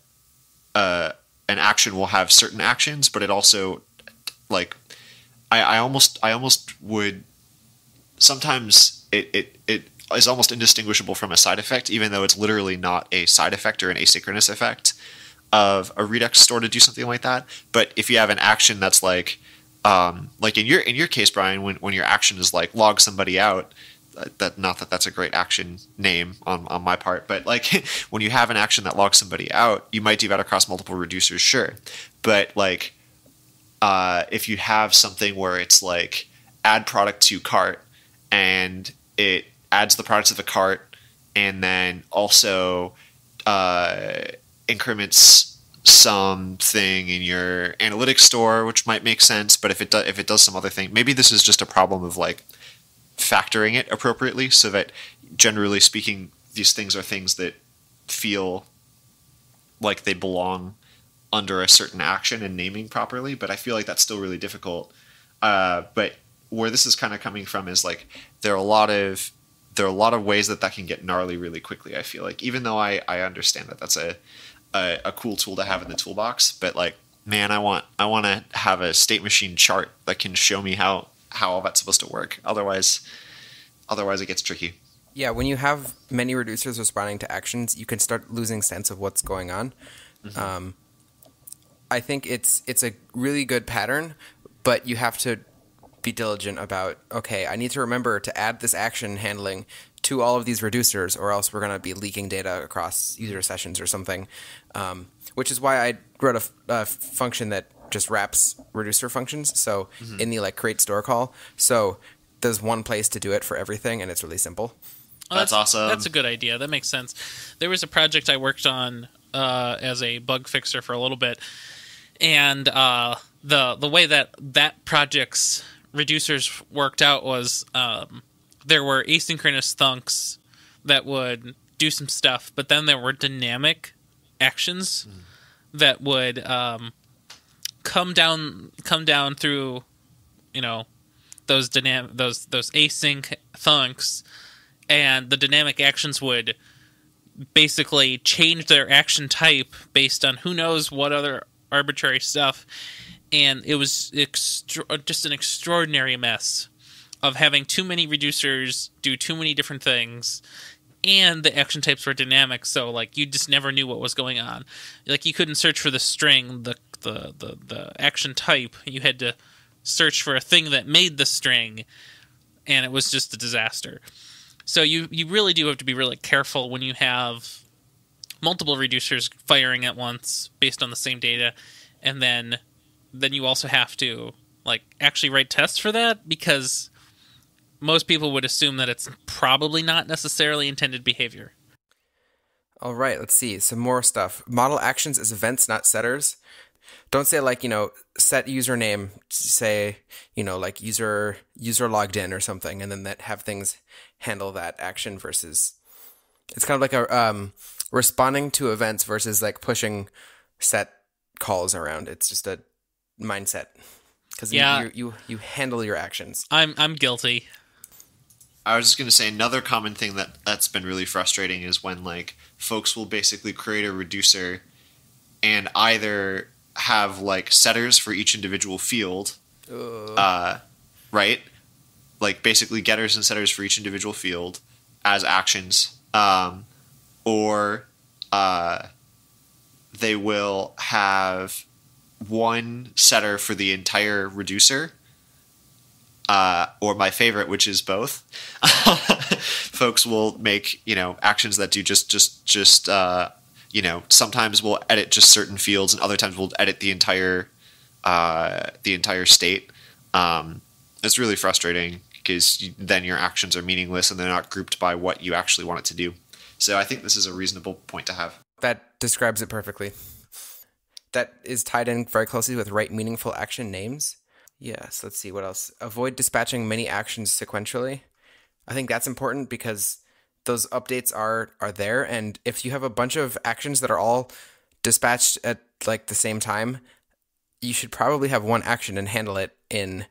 uh, an action will have certain actions, but it also like I, I almost I almost would sometimes it, it it is almost indistinguishable from a side effect, even though it's literally not a side effect or an asynchronous effect of a Redux store to do something like that. But if you have an action that's like um, like in your in your case, Brian, when when your action is like log somebody out, that not that that's a great action name on, on my part, but like when you have an action that logs somebody out, you might do that across multiple reducers, sure. But like uh, if you have something where it's like add product to cart and it adds the products to the cart and then also uh, increments something in your analytics store, which might make sense. But if it if it does some other thing, maybe this is just a problem of like factoring it appropriately, so that generally speaking, these things are things that feel like they belong under a certain action and naming properly. But I feel like that's still really difficult. Uh, but where this is kind of coming from is like there are a lot of there are a lot of ways that that can get gnarly really quickly. I feel like even though I I understand that that's a a, a cool tool to have in the toolbox, but like man, I want I want to have a state machine chart that can show me how how all that's supposed to work. Otherwise, otherwise it gets tricky. Yeah, when you have many reducers responding to actions, you can start losing sense of what's going on. Mm-hmm. Um, I think it's it's a really good pattern, but you have to be diligent about okay i need to remember to add this action handling to all of these reducers or else we're going to be leaking data across user sessions or something um, which is why i wrote a, a, function that just wraps reducer functions so mm-hmm. in the like create store call so there's one place to do it for everything and it's really simple well, that's, that's, awesome that's a good idea that makes sense there was a project i worked on uh, as a bug fixer for a little bit and uh, the the way that that project's reducers worked out was um, there were asynchronous thunks that would do some stuff, but then there were dynamic actions mm. that would um, come down come down through you know those dynamic those those async thunks and the dynamic actions would basically change their action type based on who knows what other arbitrary stuff. And it was extra- just an extraordinary mess of having too many reducers do too many different things and the action types were dynamic so like you just never knew what was going on. Like you couldn't search for the string the the the, the action type you had to search for a thing that made the string and it was just a disaster so you you really do have to be really careful when you have multiple reducers firing at once based on the same data and then then you also have to like actually write tests for that because most people would assume that it's probably not necessarily intended behavior. All right, let's see some more stuff. Model actions as events, not setters. Don't say like you know set username. Say you know like user user logged in or something, and then that have things handle that action versus. It's kind of like a um, responding to events versus like pushing set calls around. It's just a mindset because yeah. you, you you handle your actions. I'm I'm guilty. I was just going to say another common thing that that's been really frustrating is when like folks will basically create a reducer and either have like setters for each individual field, uh. Right? Like basically getters and setters for each individual field as actions, um, or uh, they will have one setter for the entire reducer, uh, or my favorite, which is both. Folks will make you know actions that do just just just uh, you know sometimes we'll edit just certain fields, and other times we'll edit the entire uh, the entire state. Um, it's really frustrating because you, then your actions are meaningless and they're not grouped by what you actually want it to do. So I think this is a reasonable point to have. That describes it perfectly that is tied in very closely with write meaningful action names. Yes, let's see what else. Avoid dispatching many actions sequentially. I think that's important because those updates are are there and if you have a bunch of actions that are all dispatched at like the same time, you should probably have one action and handle it in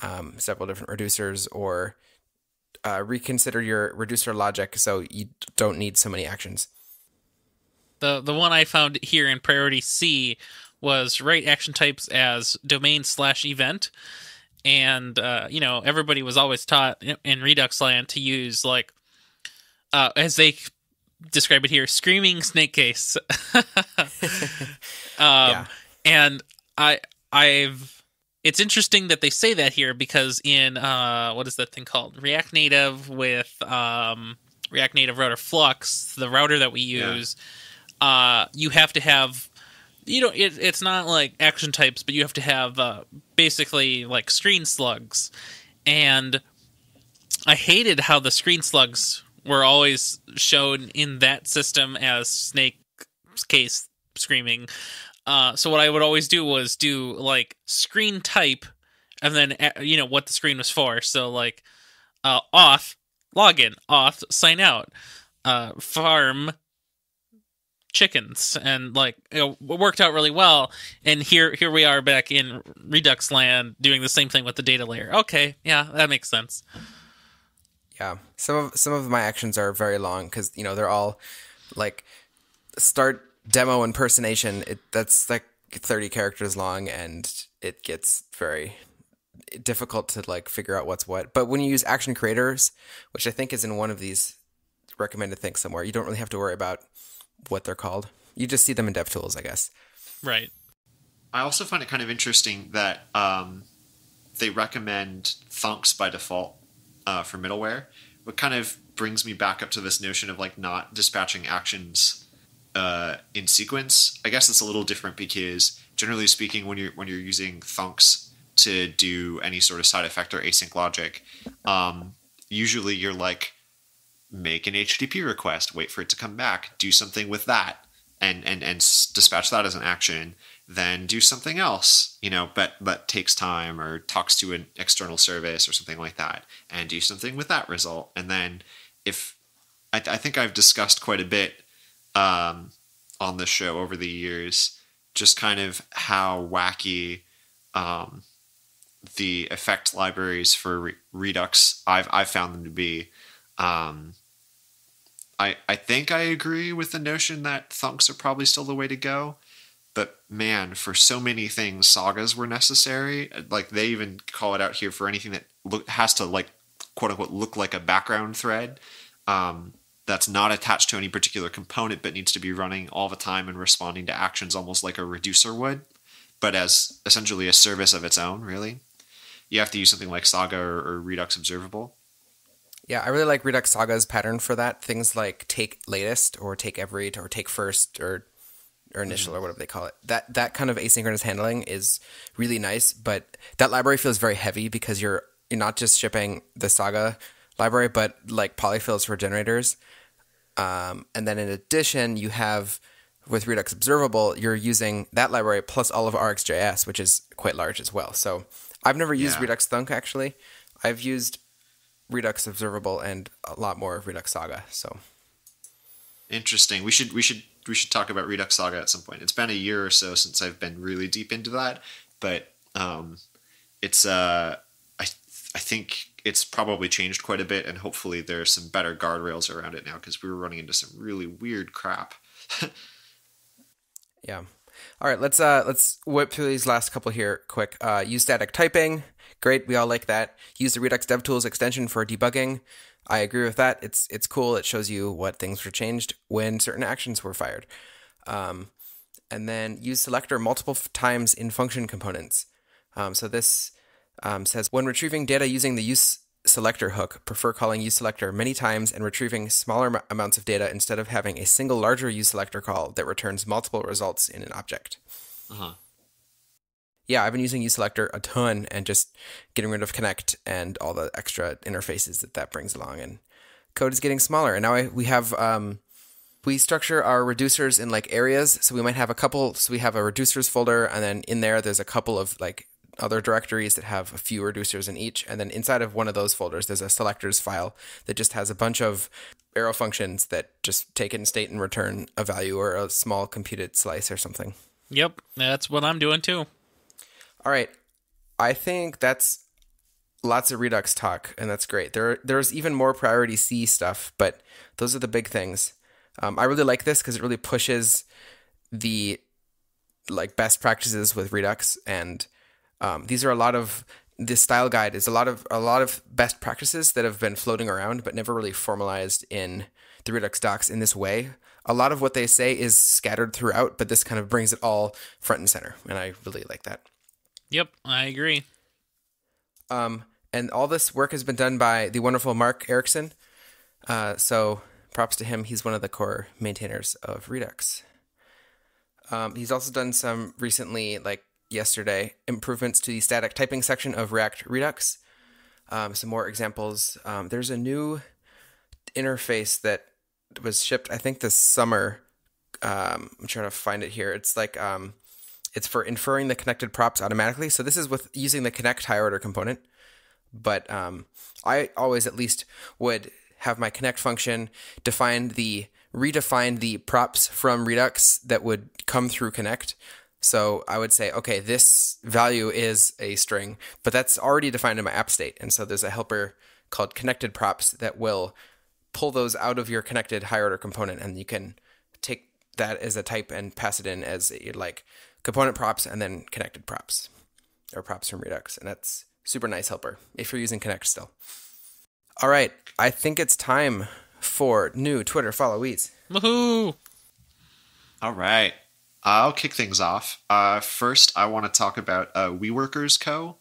um, several different reducers or uh, reconsider your reducer logic so you don't need so many actions. The the one I found here in priority C was write action types as domain slash event. And uh, you know, everybody was always taught in Redux land to use like uh, as they describe it here, screaming snake case. um, yeah. and I I've it's interesting that they say that here because in uh, what is that thing called React Native with um, React Native router Flux, the router that we use. Yeah uh, you have to have you know it, it's not like action types but you have to have uh, basically like screen slugs and i hated how the screen slugs were always shown in that system as snake case screaming. Uh, so what I would always do was do like screen type, and then uh, you know what the screen was for. So like uh, auth login, auth sign out, uh, farm chickens, and like you know, it worked out really well. And here here we are back in Redux land doing the same thing with the data layer. Okay, yeah, that makes sense. Yeah, some of some of my actions are very long because you know they're all like start demo impersonation. It that's like thirty characters long, and it gets very difficult to like figure out what's what. But when you use action creators, which I think is in one of these recommended things somewhere, you don't really have to worry about what they're called. You just see them in DevTools, I guess. Right. I also find it kind of interesting that um, they recommend thunks by default uh, for middleware, what kind of brings me back up to this notion of like not dispatching actions uh, in sequence. I guess it's a little different because generally speaking, when you're when you're using thunks to do any sort of side effect or async logic, um, usually you're like make an HTTP request, wait for it to come back, do something with that, and and and dispatch that as an action. Then do something else, you know, but but takes time or talks to an external service or something like that, and do something with that result. And then if I, I think I've discussed quite a bit um, on the show over the years, just kind of how wacky um, the effect libraries for Re- Redux I've I've found them to be. Um, I I think I agree with the notion that thunks are probably still the way to go. But man, for so many things, sagas were necessary. Like they even call it out here for anything that look, has to like quote unquote look like a background thread. Um, that's not attached to any particular component but needs to be running all the time and responding to actions almost like a reducer would, but as essentially a service of its own, really. You have to use something like Saga or, or Redux Observable. Yeah, I really like Redux Saga's pattern for that. Things like take latest or take every or take first or or initial or whatever they call it. That that kind of asynchronous handling is really nice, but that library feels very heavy because you're you're not just shipping the Saga library, but like polyfills for generators. Um, and then in addition, you have with Redux Observable, you're using that library plus all of RxJS, which is quite large as well. So I've never used Yeah. Redux Thunk actually. I've used Redux Observable and a lot more of Redux Saga. So Interesting. We should we should we should talk about Redux Saga at some point. It's been a year or so since I've been really deep into that, but um, it's uh, I I think it's probably changed quite a bit, and hopefully there's some better guardrails around it now because we were running into some really weird crap. Yeah. All right, let's uh let's whip through these last couple here quick. Uh, use static typing. Great, we all like that. Use the Redux DevTools extension for debugging. I agree with that. It's it's cool. It shows you what things were changed when certain actions were fired. Um, and then use selector multiple times in function components. Um, so this um, says when retrieving data using the use selector hook, prefer calling use selector many times and retrieving smaller amounts of data instead of having a single larger use selector call that returns multiple results in an object. Uh-huh. Yeah, I've been using use selector a ton and just getting rid of connect and all the extra interfaces that that brings along. And code is getting smaller. And now I, we have um, we structure our reducers in like areas. So we might have a couple. So we have a reducers folder, and then in there there's a couple of like other directories that have a few reducers in each. And then inside of one of those folders, there's a selectors file that just has a bunch of arrow functions that just take in state and return a value or a small computed slice or something. Yep, that's what I'm doing too. All right. I think that's lots of Redux talk, and that's great. There, there's even more priority C stuff, but those are the big things. Um, I really like this because it really pushes the like best practices with Redux, and um, these are a lot of this style guide is a lot of a lot of best practices that have been floating around but never really formalized in the Redux docs in this way. A lot of what they say is scattered throughout, but this kind of brings it all front and center, and I really like that. Yep, I agree. Um, and all this work has been done by the wonderful Mark Erikson. Uh, so props to him. He's one of the core maintainers of Redux. Um, he's also done some recently, like yesterday, improvements to the static typing section of React Redux. Um, some more examples. Um, there's a new interface that was shipped, I think, this summer um, I'm trying to find it here. It's like um, it's for inferring the connected props automatically. So this is with using the connect higher order component. But um, I always at least would have my connect function define the redefine the props from Redux that would come through connect. So I would say, okay, this value is a string, but that's already defined in my app state. And so there's a helper called connected props that will pull those out of your connected higher order component and you can take that as a type and pass it in as a, like component props and then connected props or props from Redux. And that's super nice helper if you're using Connect still. All right, I think it's time for new Twitter followees. Woohoo! All right. I'll kick things off. Uh, first, I want to talk about uh, WeWorkers Co.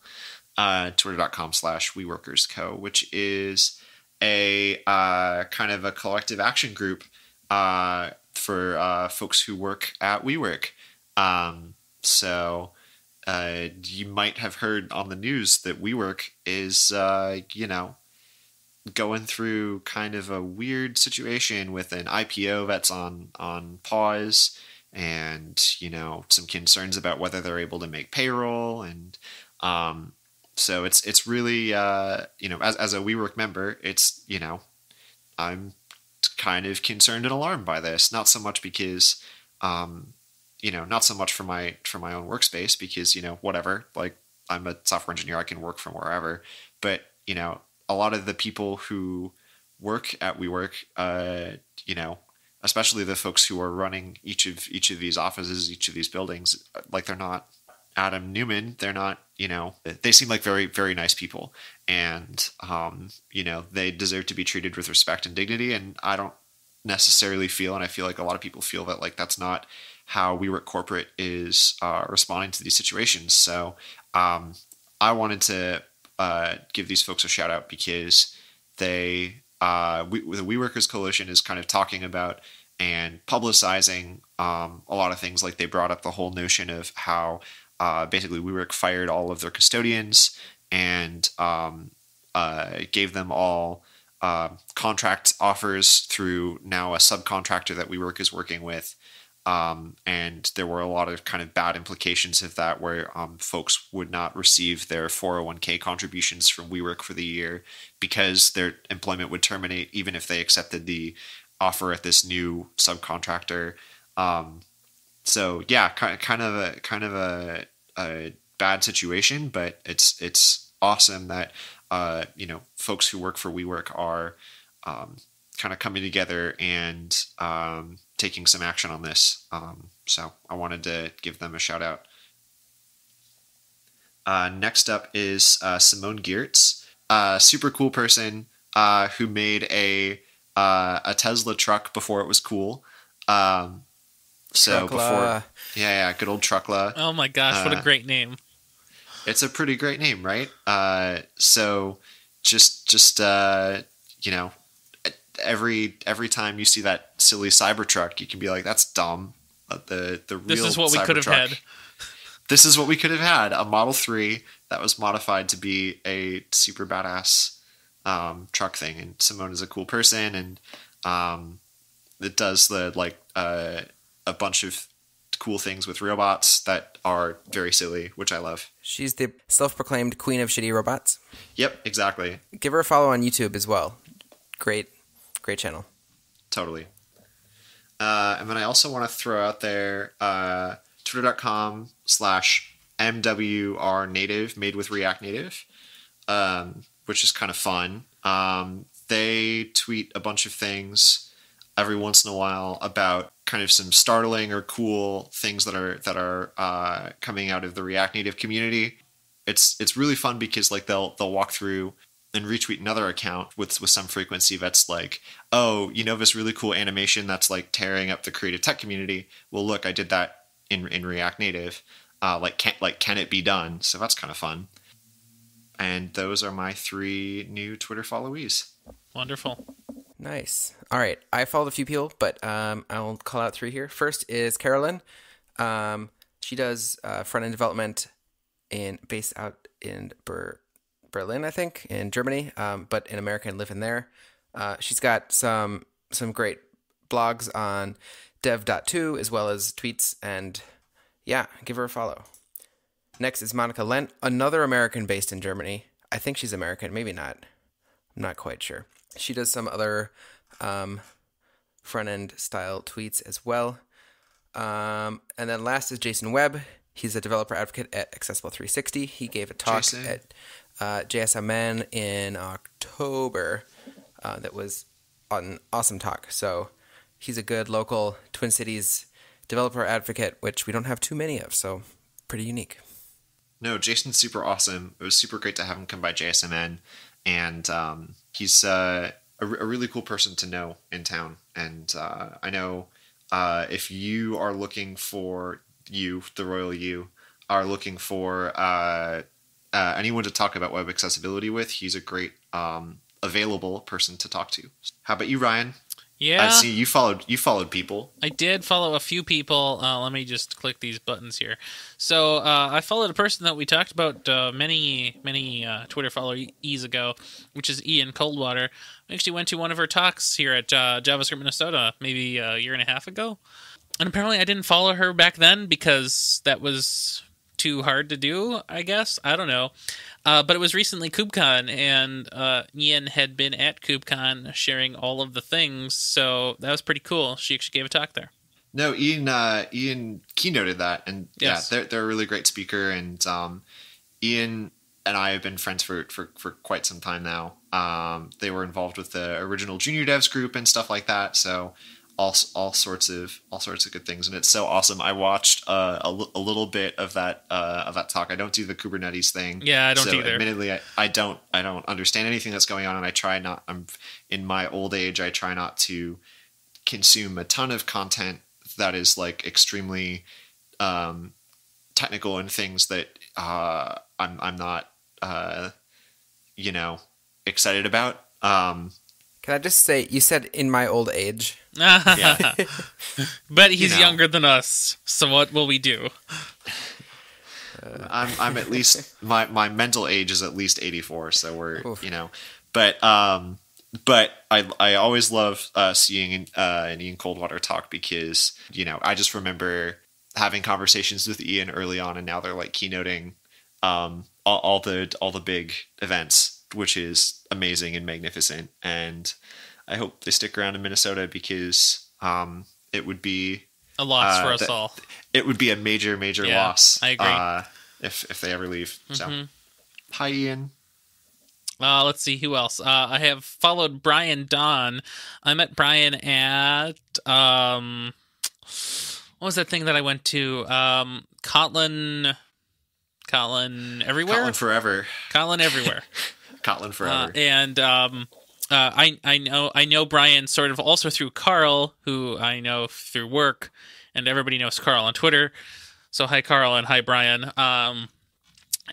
Uh, Twitter.com slash WeWorkers Co., which is a uh, kind of a collective action group uh, for uh, folks who work at WeWork. Um, so uh, you might have heard on the news that WeWork is, uh, you know, going through kind of a weird situation with an IPO that's on on pause, and you know some concerns about whether they're able to make payroll, and um, so it's it's really uh, you know as as a WeWork member, it's you know I'm kind of concerned and alarmed by this. Not so much because um, you know not so much for my for my own workspace because you know whatever like I'm a software engineer, I can work from wherever, but you know a lot of the people who work at WeWork, uh, you know, especially the folks who are running each of each of these offices, each of these buildings, like they're not Adam Neumann. They're not, you know, they seem like very very nice people, and um, you know, they deserve to be treated with respect and dignity. And I don't necessarily feel, and I feel like a lot of people feel that like that's not how WeWork corporate is uh, responding to these situations. So um, I wanted to uh, give these folks a shout out because they uh, we, the WeWorkers Coalition is kind of talking about and publicizing um, a lot of things. Like they brought up the whole notion of how uh, basically WeWork fired all of their custodians and um, uh, gave them all uh, contract offers through now a subcontractor that WeWork is working with. Um, and there were a lot of kind of bad implications of that, where um, folks would not receive their 401k contributions from WeWork for the year because their employment would terminate, even if they accepted the offer at this new subcontractor. Um, so yeah, kind kind of a kind of a, a bad situation, but it's it's awesome that uh, you know folks who work for WeWork are um, kind of coming together and um, taking some action on this. Um, so I wanted to give them a shout out. Uh, next up is uh, Simone Giertz, a super cool person uh, who made a uh, a Tesla truck before it was cool. Um, so Truckla. before, yeah, yeah, good old Truckla. Oh my gosh, what a Uh, great name! It's a pretty great name, right? Uh, so just just uh, you know, every every time you see that silly Cybertruck, you can be like, "That's dumb." Uh, the the This real is what we could have Cybertruck- had. This is what we could have had: a Model Three that was modified to be a super badass um, truck thing. And Simone is a cool person, and um, it does the like uh, a bunch of cool things with robots that are very silly, which I love. She's the self-proclaimed queen of shitty robots. Yep, exactly. Give her a follow on YouTube as well. Great, great channel. Totally. Uh, and then I also want to throw out there uh, twitter.com slash MWR native, made with React Native, um, which is kind of fun. Um, they tweet a bunch of things every once in a while about kind of some startling or cool things that are that are uh, coming out of the React Native community. It's it's really fun because like they'll they'll walk through and retweet another account with with some frequency that's like, oh, you know this really cool animation that's like tearing up the creative tech community. Well, look, I did that in in React Native. Uh, like can like can it be done? So that's kind of fun. And those are my three new Twitter followees. Wonderful. Nice. All right. I followed a few people, but um, I'll call out three here. First is Carolyn. Um, she does uh, front end development in based out in Ber- Berlin, I think, in Germany, um, but in America and living there. Uh, she's got some some great blogs on dev.to as well as tweets and yeah, give her a follow. Next is Monica Lent, another American based in Germany. I think she's American, maybe not. I'm not quite sure. She does some other um, front end style tweets as well. Um, and then last is Jason Webb. He's a developer advocate at Accessible 360. He gave a talk Jason. at uh, JSMN in October uh, that was an awesome talk. So he's a good local Twin Cities developer advocate, which we don't have too many of. So pretty unique. No, Jason's super awesome. It was super great to have him come by JSMN, and um, he's uh, a, a really cool person to know in town. And uh, I know uh, if you are looking for you, the royal you, are looking for uh, uh, anyone to talk about web accessibility with, he's a great um, available person to talk to. How about you, Ryan? Yeah, I see you followed you followed people. I did follow a few people. Uh, let me just click these buttons here. So uh, I followed a person that we talked about uh, many many uh, Twitter followees ago, which is Ian Coldwater. We actually went to one of her talks here at uh, JavaScript Minnesota maybe a year and a half ago, and apparently I didn't follow her back then because that was too hard to do. I guess I don't know. Uh, but it was recently KubeCon, and uh, Ian had been at KubeCon sharing all of the things, so that was pretty cool. She actually gave a talk there. No, Ian. Uh, Ian keynoted that, and Yes. yeah, they're they're a really great speaker. And um, Ian and I have been friends for for, for quite some time now. Um, they were involved with the original Junior Devs group and stuff like that. So all all sorts of all sorts of good things, and it's so awesome. I watched uh, a, a little bit of that uh, of that talk. I don't do the Kubernetes thing. Yeah, I don't so either. Admittedly, I, I don't I don't understand anything that's going on, and I try not. I'm in my old age. I try not to consume a ton of content that is like extremely um, technical and things that uh, I'm I'm not uh, you know excited about. Um, Can I just say, you said in my old age. Yeah, but he's know. younger than us, so what will we do? I'm I'm at least my my mental age is at least 84, so we're Oof. you know, but um, but I I always love uh, seeing uh, an Ian Coldwater talk because you know I just remember having conversations with Ian early on, and now they're like keynoting um all, all the all the big events, which is amazing and magnificent, and I hope they stick around in Minnesota because um it would be A loss Uh, for us all. it would be a major major Yeah, loss. I agree. Uh, if if they ever leave. So Mhm. hi Ian. Uh, let's see who else. Uh, I have followed Brian Don. I met Brian at um, what was that thing that I went to? Um, Kotlin, Kotlin everywhere. Kotlin forever. Kotlin everywhere. Kotlin Uh, forever. and um, uh, I I know I know Brian sort of also through Carl, who I know through work, and everybody knows Carl on Twitter. So hi Carl and hi Brian. Um,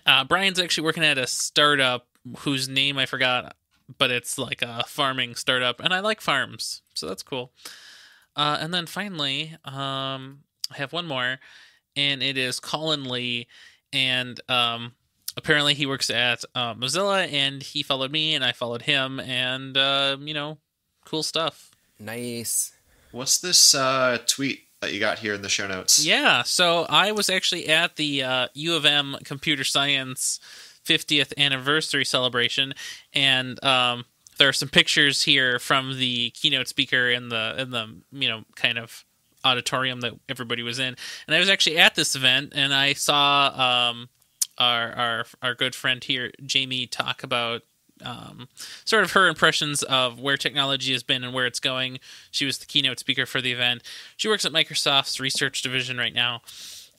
uh, Brian's actually working at a startup whose name I forgot, but it's like a farming startup, and I like farms, so that's cool. Uh, and then finally, um, I have one more, and it is Colin Lee, and um, apparently he works at uh, Mozilla, and he followed me, and I followed him, and uh, you know, cool stuff. Nice. What's this uh, tweet that you got here in the show notes? Yeah, so I was actually at the uh, U of M Computer Science 50th anniversary celebration, and um, there are some pictures here from the keynote speaker in the in the you know kind of auditorium that everybody was in. And I was actually at this event, and I saw um, our our our good friend here, Jamie, talk about um, sort of her impressions of where technology has been and where it's going. She was the keynote speaker for the event. She works at Microsoft's research division right now.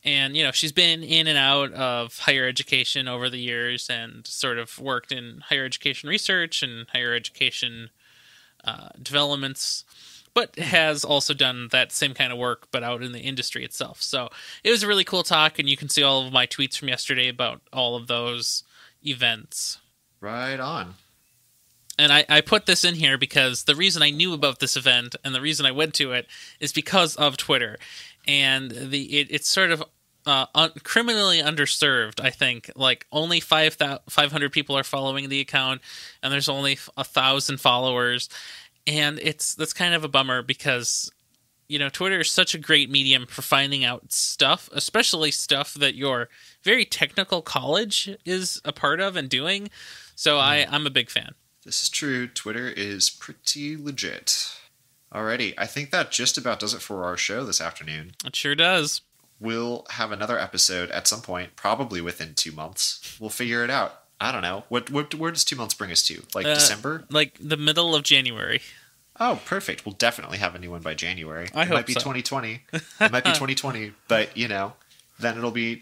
And, you know, she's been in and out of higher education over the years and sort of worked in higher education research and higher education uh, developments, but has also done that same kind of work, but out in the industry itself. So it was a really cool talk, and you can see all of my tweets from yesterday about all of those events. Right on. And I, I put this in here because the reason I knew about this event and the reason I went to it is because of Twitter, and the it, it's sort of uh, un- criminally underserved. I think like only five five hundred people are following the account, and there's only a thousand followers, and it's that's kind of a bummer because you know, Twitter is such a great medium for finding out stuff, especially stuff that your very technical college is a part of and doing. So I, mm-hmm. I'm a big fan. This is true. Twitter is pretty legit. Alrighty, I think that just about does it for our show this afternoon. It sure does. We'll have another episode at some point, probably within two months. We'll figure it out. I don't know. What, what where does two months bring us to? Like Uh, December? Like the middle of January. Oh, perfect. We'll definitely have a new one by January. I it hope might be so. 2020. it might be 2020, but you know, then it'll be.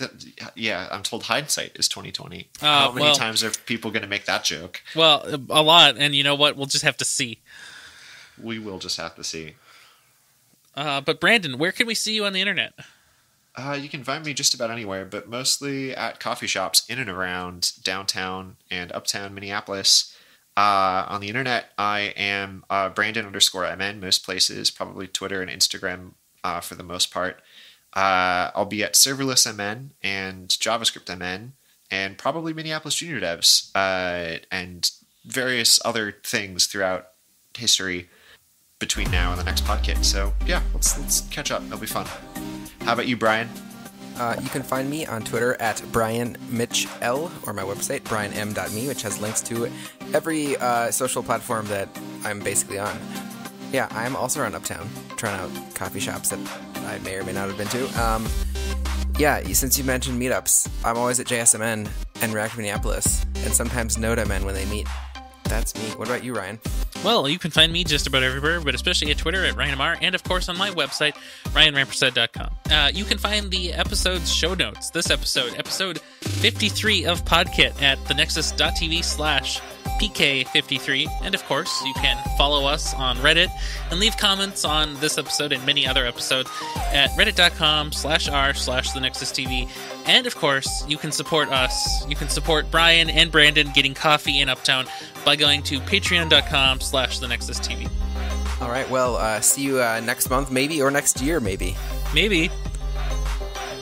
Yeah, I'm told hindsight is 2020. Uh, How many well- times are people going to make that joke? Well, a lot. And you know what? We'll just have to see. We will just have to see. Uh, but Brandon, where can we see you on the internet? Uh, you can find me just about anywhere, but mostly at coffee shops in and around downtown and uptown Minneapolis. Uh, on the internet, I am uh, Brandon underscore MN most places, probably Twitter and Instagram uh, for the most part. Uh, I'll be at Serverless MN and JavaScript MN and probably Minneapolis Junior Devs uh, and various other things throughout history between now and the next podcast. So yeah, let's let's catch up. It'll be fun. How about you, Brian? Uh, you can find me on Twitter at Brian Mitch L or my website brianm.me, which has links to every uh, social platform that I'm basically on. Yeah, I'm also around Uptown, trying out coffee shops that I may or may not have been to. Um, yeah, since you mentioned meetups, I'm always at JSMN and React Minneapolis, and sometimes NodeMN when they meet. That's me. What about you, Ryan? Well, you can find me just about everywhere, but especially at Twitter at Ryan Amar, and of course on my website, ryanrampersad.com. Uh, you can find the episode's show notes, this episode, episode 53 of Podkit at thenexus.tv slash PK53. And of course, you can follow us on Reddit and leave comments on this episode and many other episodes at reddit.com slash r slash the Nexus TV. And of course, you can support us. You can support Brian and Brandon getting coffee in Uptown by going to patreon.com slash the Nexus TV. All right, well, uh, see you uh, next month, maybe, or next year, maybe. Maybe.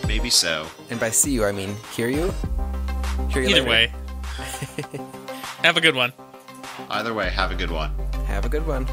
Maybe so. And by see you, I mean hear you. Hear you Either later. way. Have a good one. Either way, have a good one. Have a good one.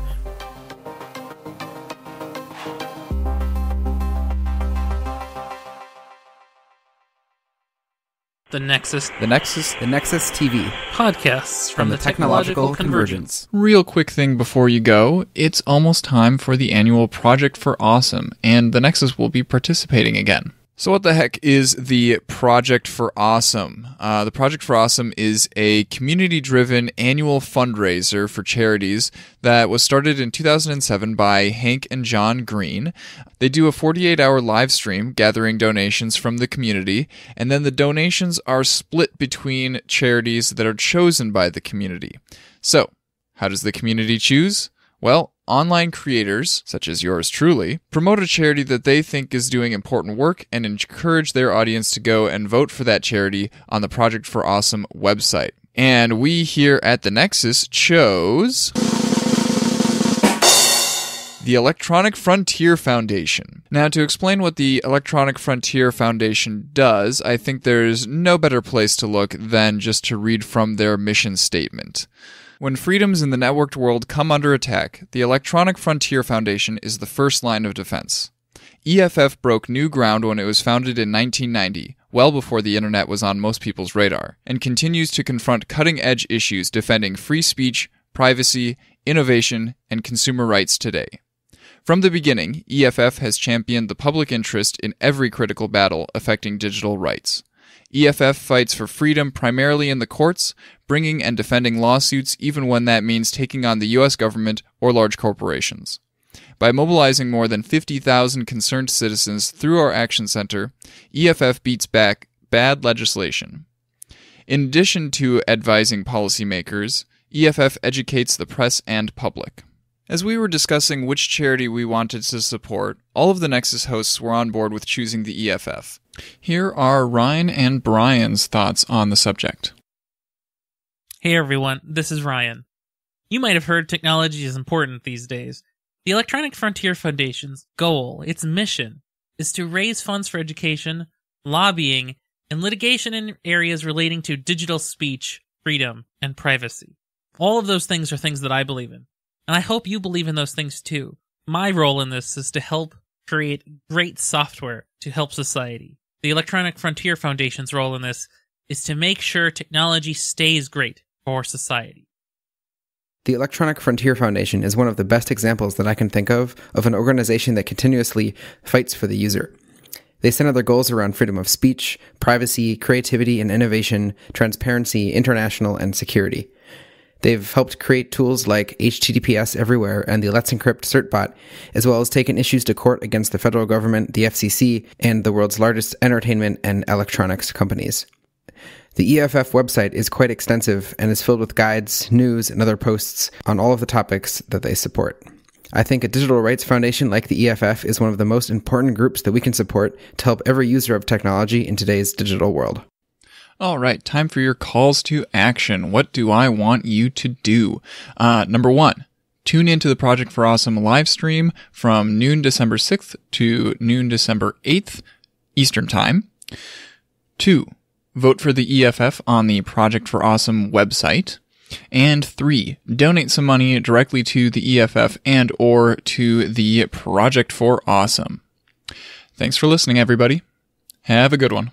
The Nexus The Nexus The Nexus TV podcasts from, from the, technological, convergence. Real quick thing before you go, it's almost time for the annual Project for Awesome, and the Nexus will be participating again. So, what the heck is the Project for Awesome? Uh, the Project for Awesome is a community driven annual fundraiser for charities that was started in 2007 by Hank and John Green. They do a 48 hour live stream gathering donations from the community, and then the donations are split between charities that are chosen by the community. So, how does the community choose? Well, online creators, such as yours truly, promote a charity that they think is doing important work and encourage their audience to go and vote for that charity on the Project for Awesome website. And we here at the Nexus chose the Electronic Frontier Foundation. Now, to explain what the Electronic Frontier Foundation does, I think there's no better place to look than just to read from their mission statement. When freedoms in the networked world come under attack, the Electronic Frontier Foundation is the first line of defense. EFF broke new ground when it was founded in 1990, well before the internet was on most people's radar, and continues to confront cutting edge issues defending free speech, privacy, innovation, and consumer rights today. From the beginning, EFF has championed the public interest in every critical battle affecting digital rights. EFF fights for freedom primarily in the courts, bringing and defending lawsuits even when that means taking on the US government or large corporations. By mobilizing more than 50,000 concerned citizens through our Action Center, EFF beats back bad legislation. In addition to advising policymakers, EFF educates the press and public. As we were discussing which charity we wanted to support, all of the Nexus hosts were on board with choosing the EFF. Here are Ryan and Brian's thoughts on the subject. Hey everyone, this is Ryan. You might have heard technology is important these days. The Electronic Frontier Foundation's goal, its mission, is to raise funds for education, lobbying, and litigation in areas relating to digital speech, freedom, and privacy. All of those things are things that I believe in. And I hope you believe in those things too. My role in this is to help create great software to help society. The Electronic Frontier Foundation's role in this is to make sure technology stays great for society. The Electronic Frontier Foundation is one of the best examples that I can think of of an organization that continuously fights for the user. They center their goals around freedom of speech, privacy, creativity and innovation, transparency, international, and security. They've helped create tools like HTTPS Everywhere and the Let's Encrypt certbot, as well as taken issues to court against the federal government, the FCC, and the world's largest entertainment and electronics companies. The EFF website is quite extensive and is filled with guides, news, and other posts on all of the topics that they support. I think a digital rights foundation like the EFF is one of the most important groups that we can support to help every user of technology in today's digital world. All right, time for your calls to action. What do I want you to do? Uh, number one, tune into the Project for Awesome live stream from noon December 6th to noon December 8th Eastern Time. Two, vote for the EFF on the Project for Awesome website. And three, donate some money directly to the EFF and or to the Project for Awesome. Thanks for listening, everybody. Have a good one.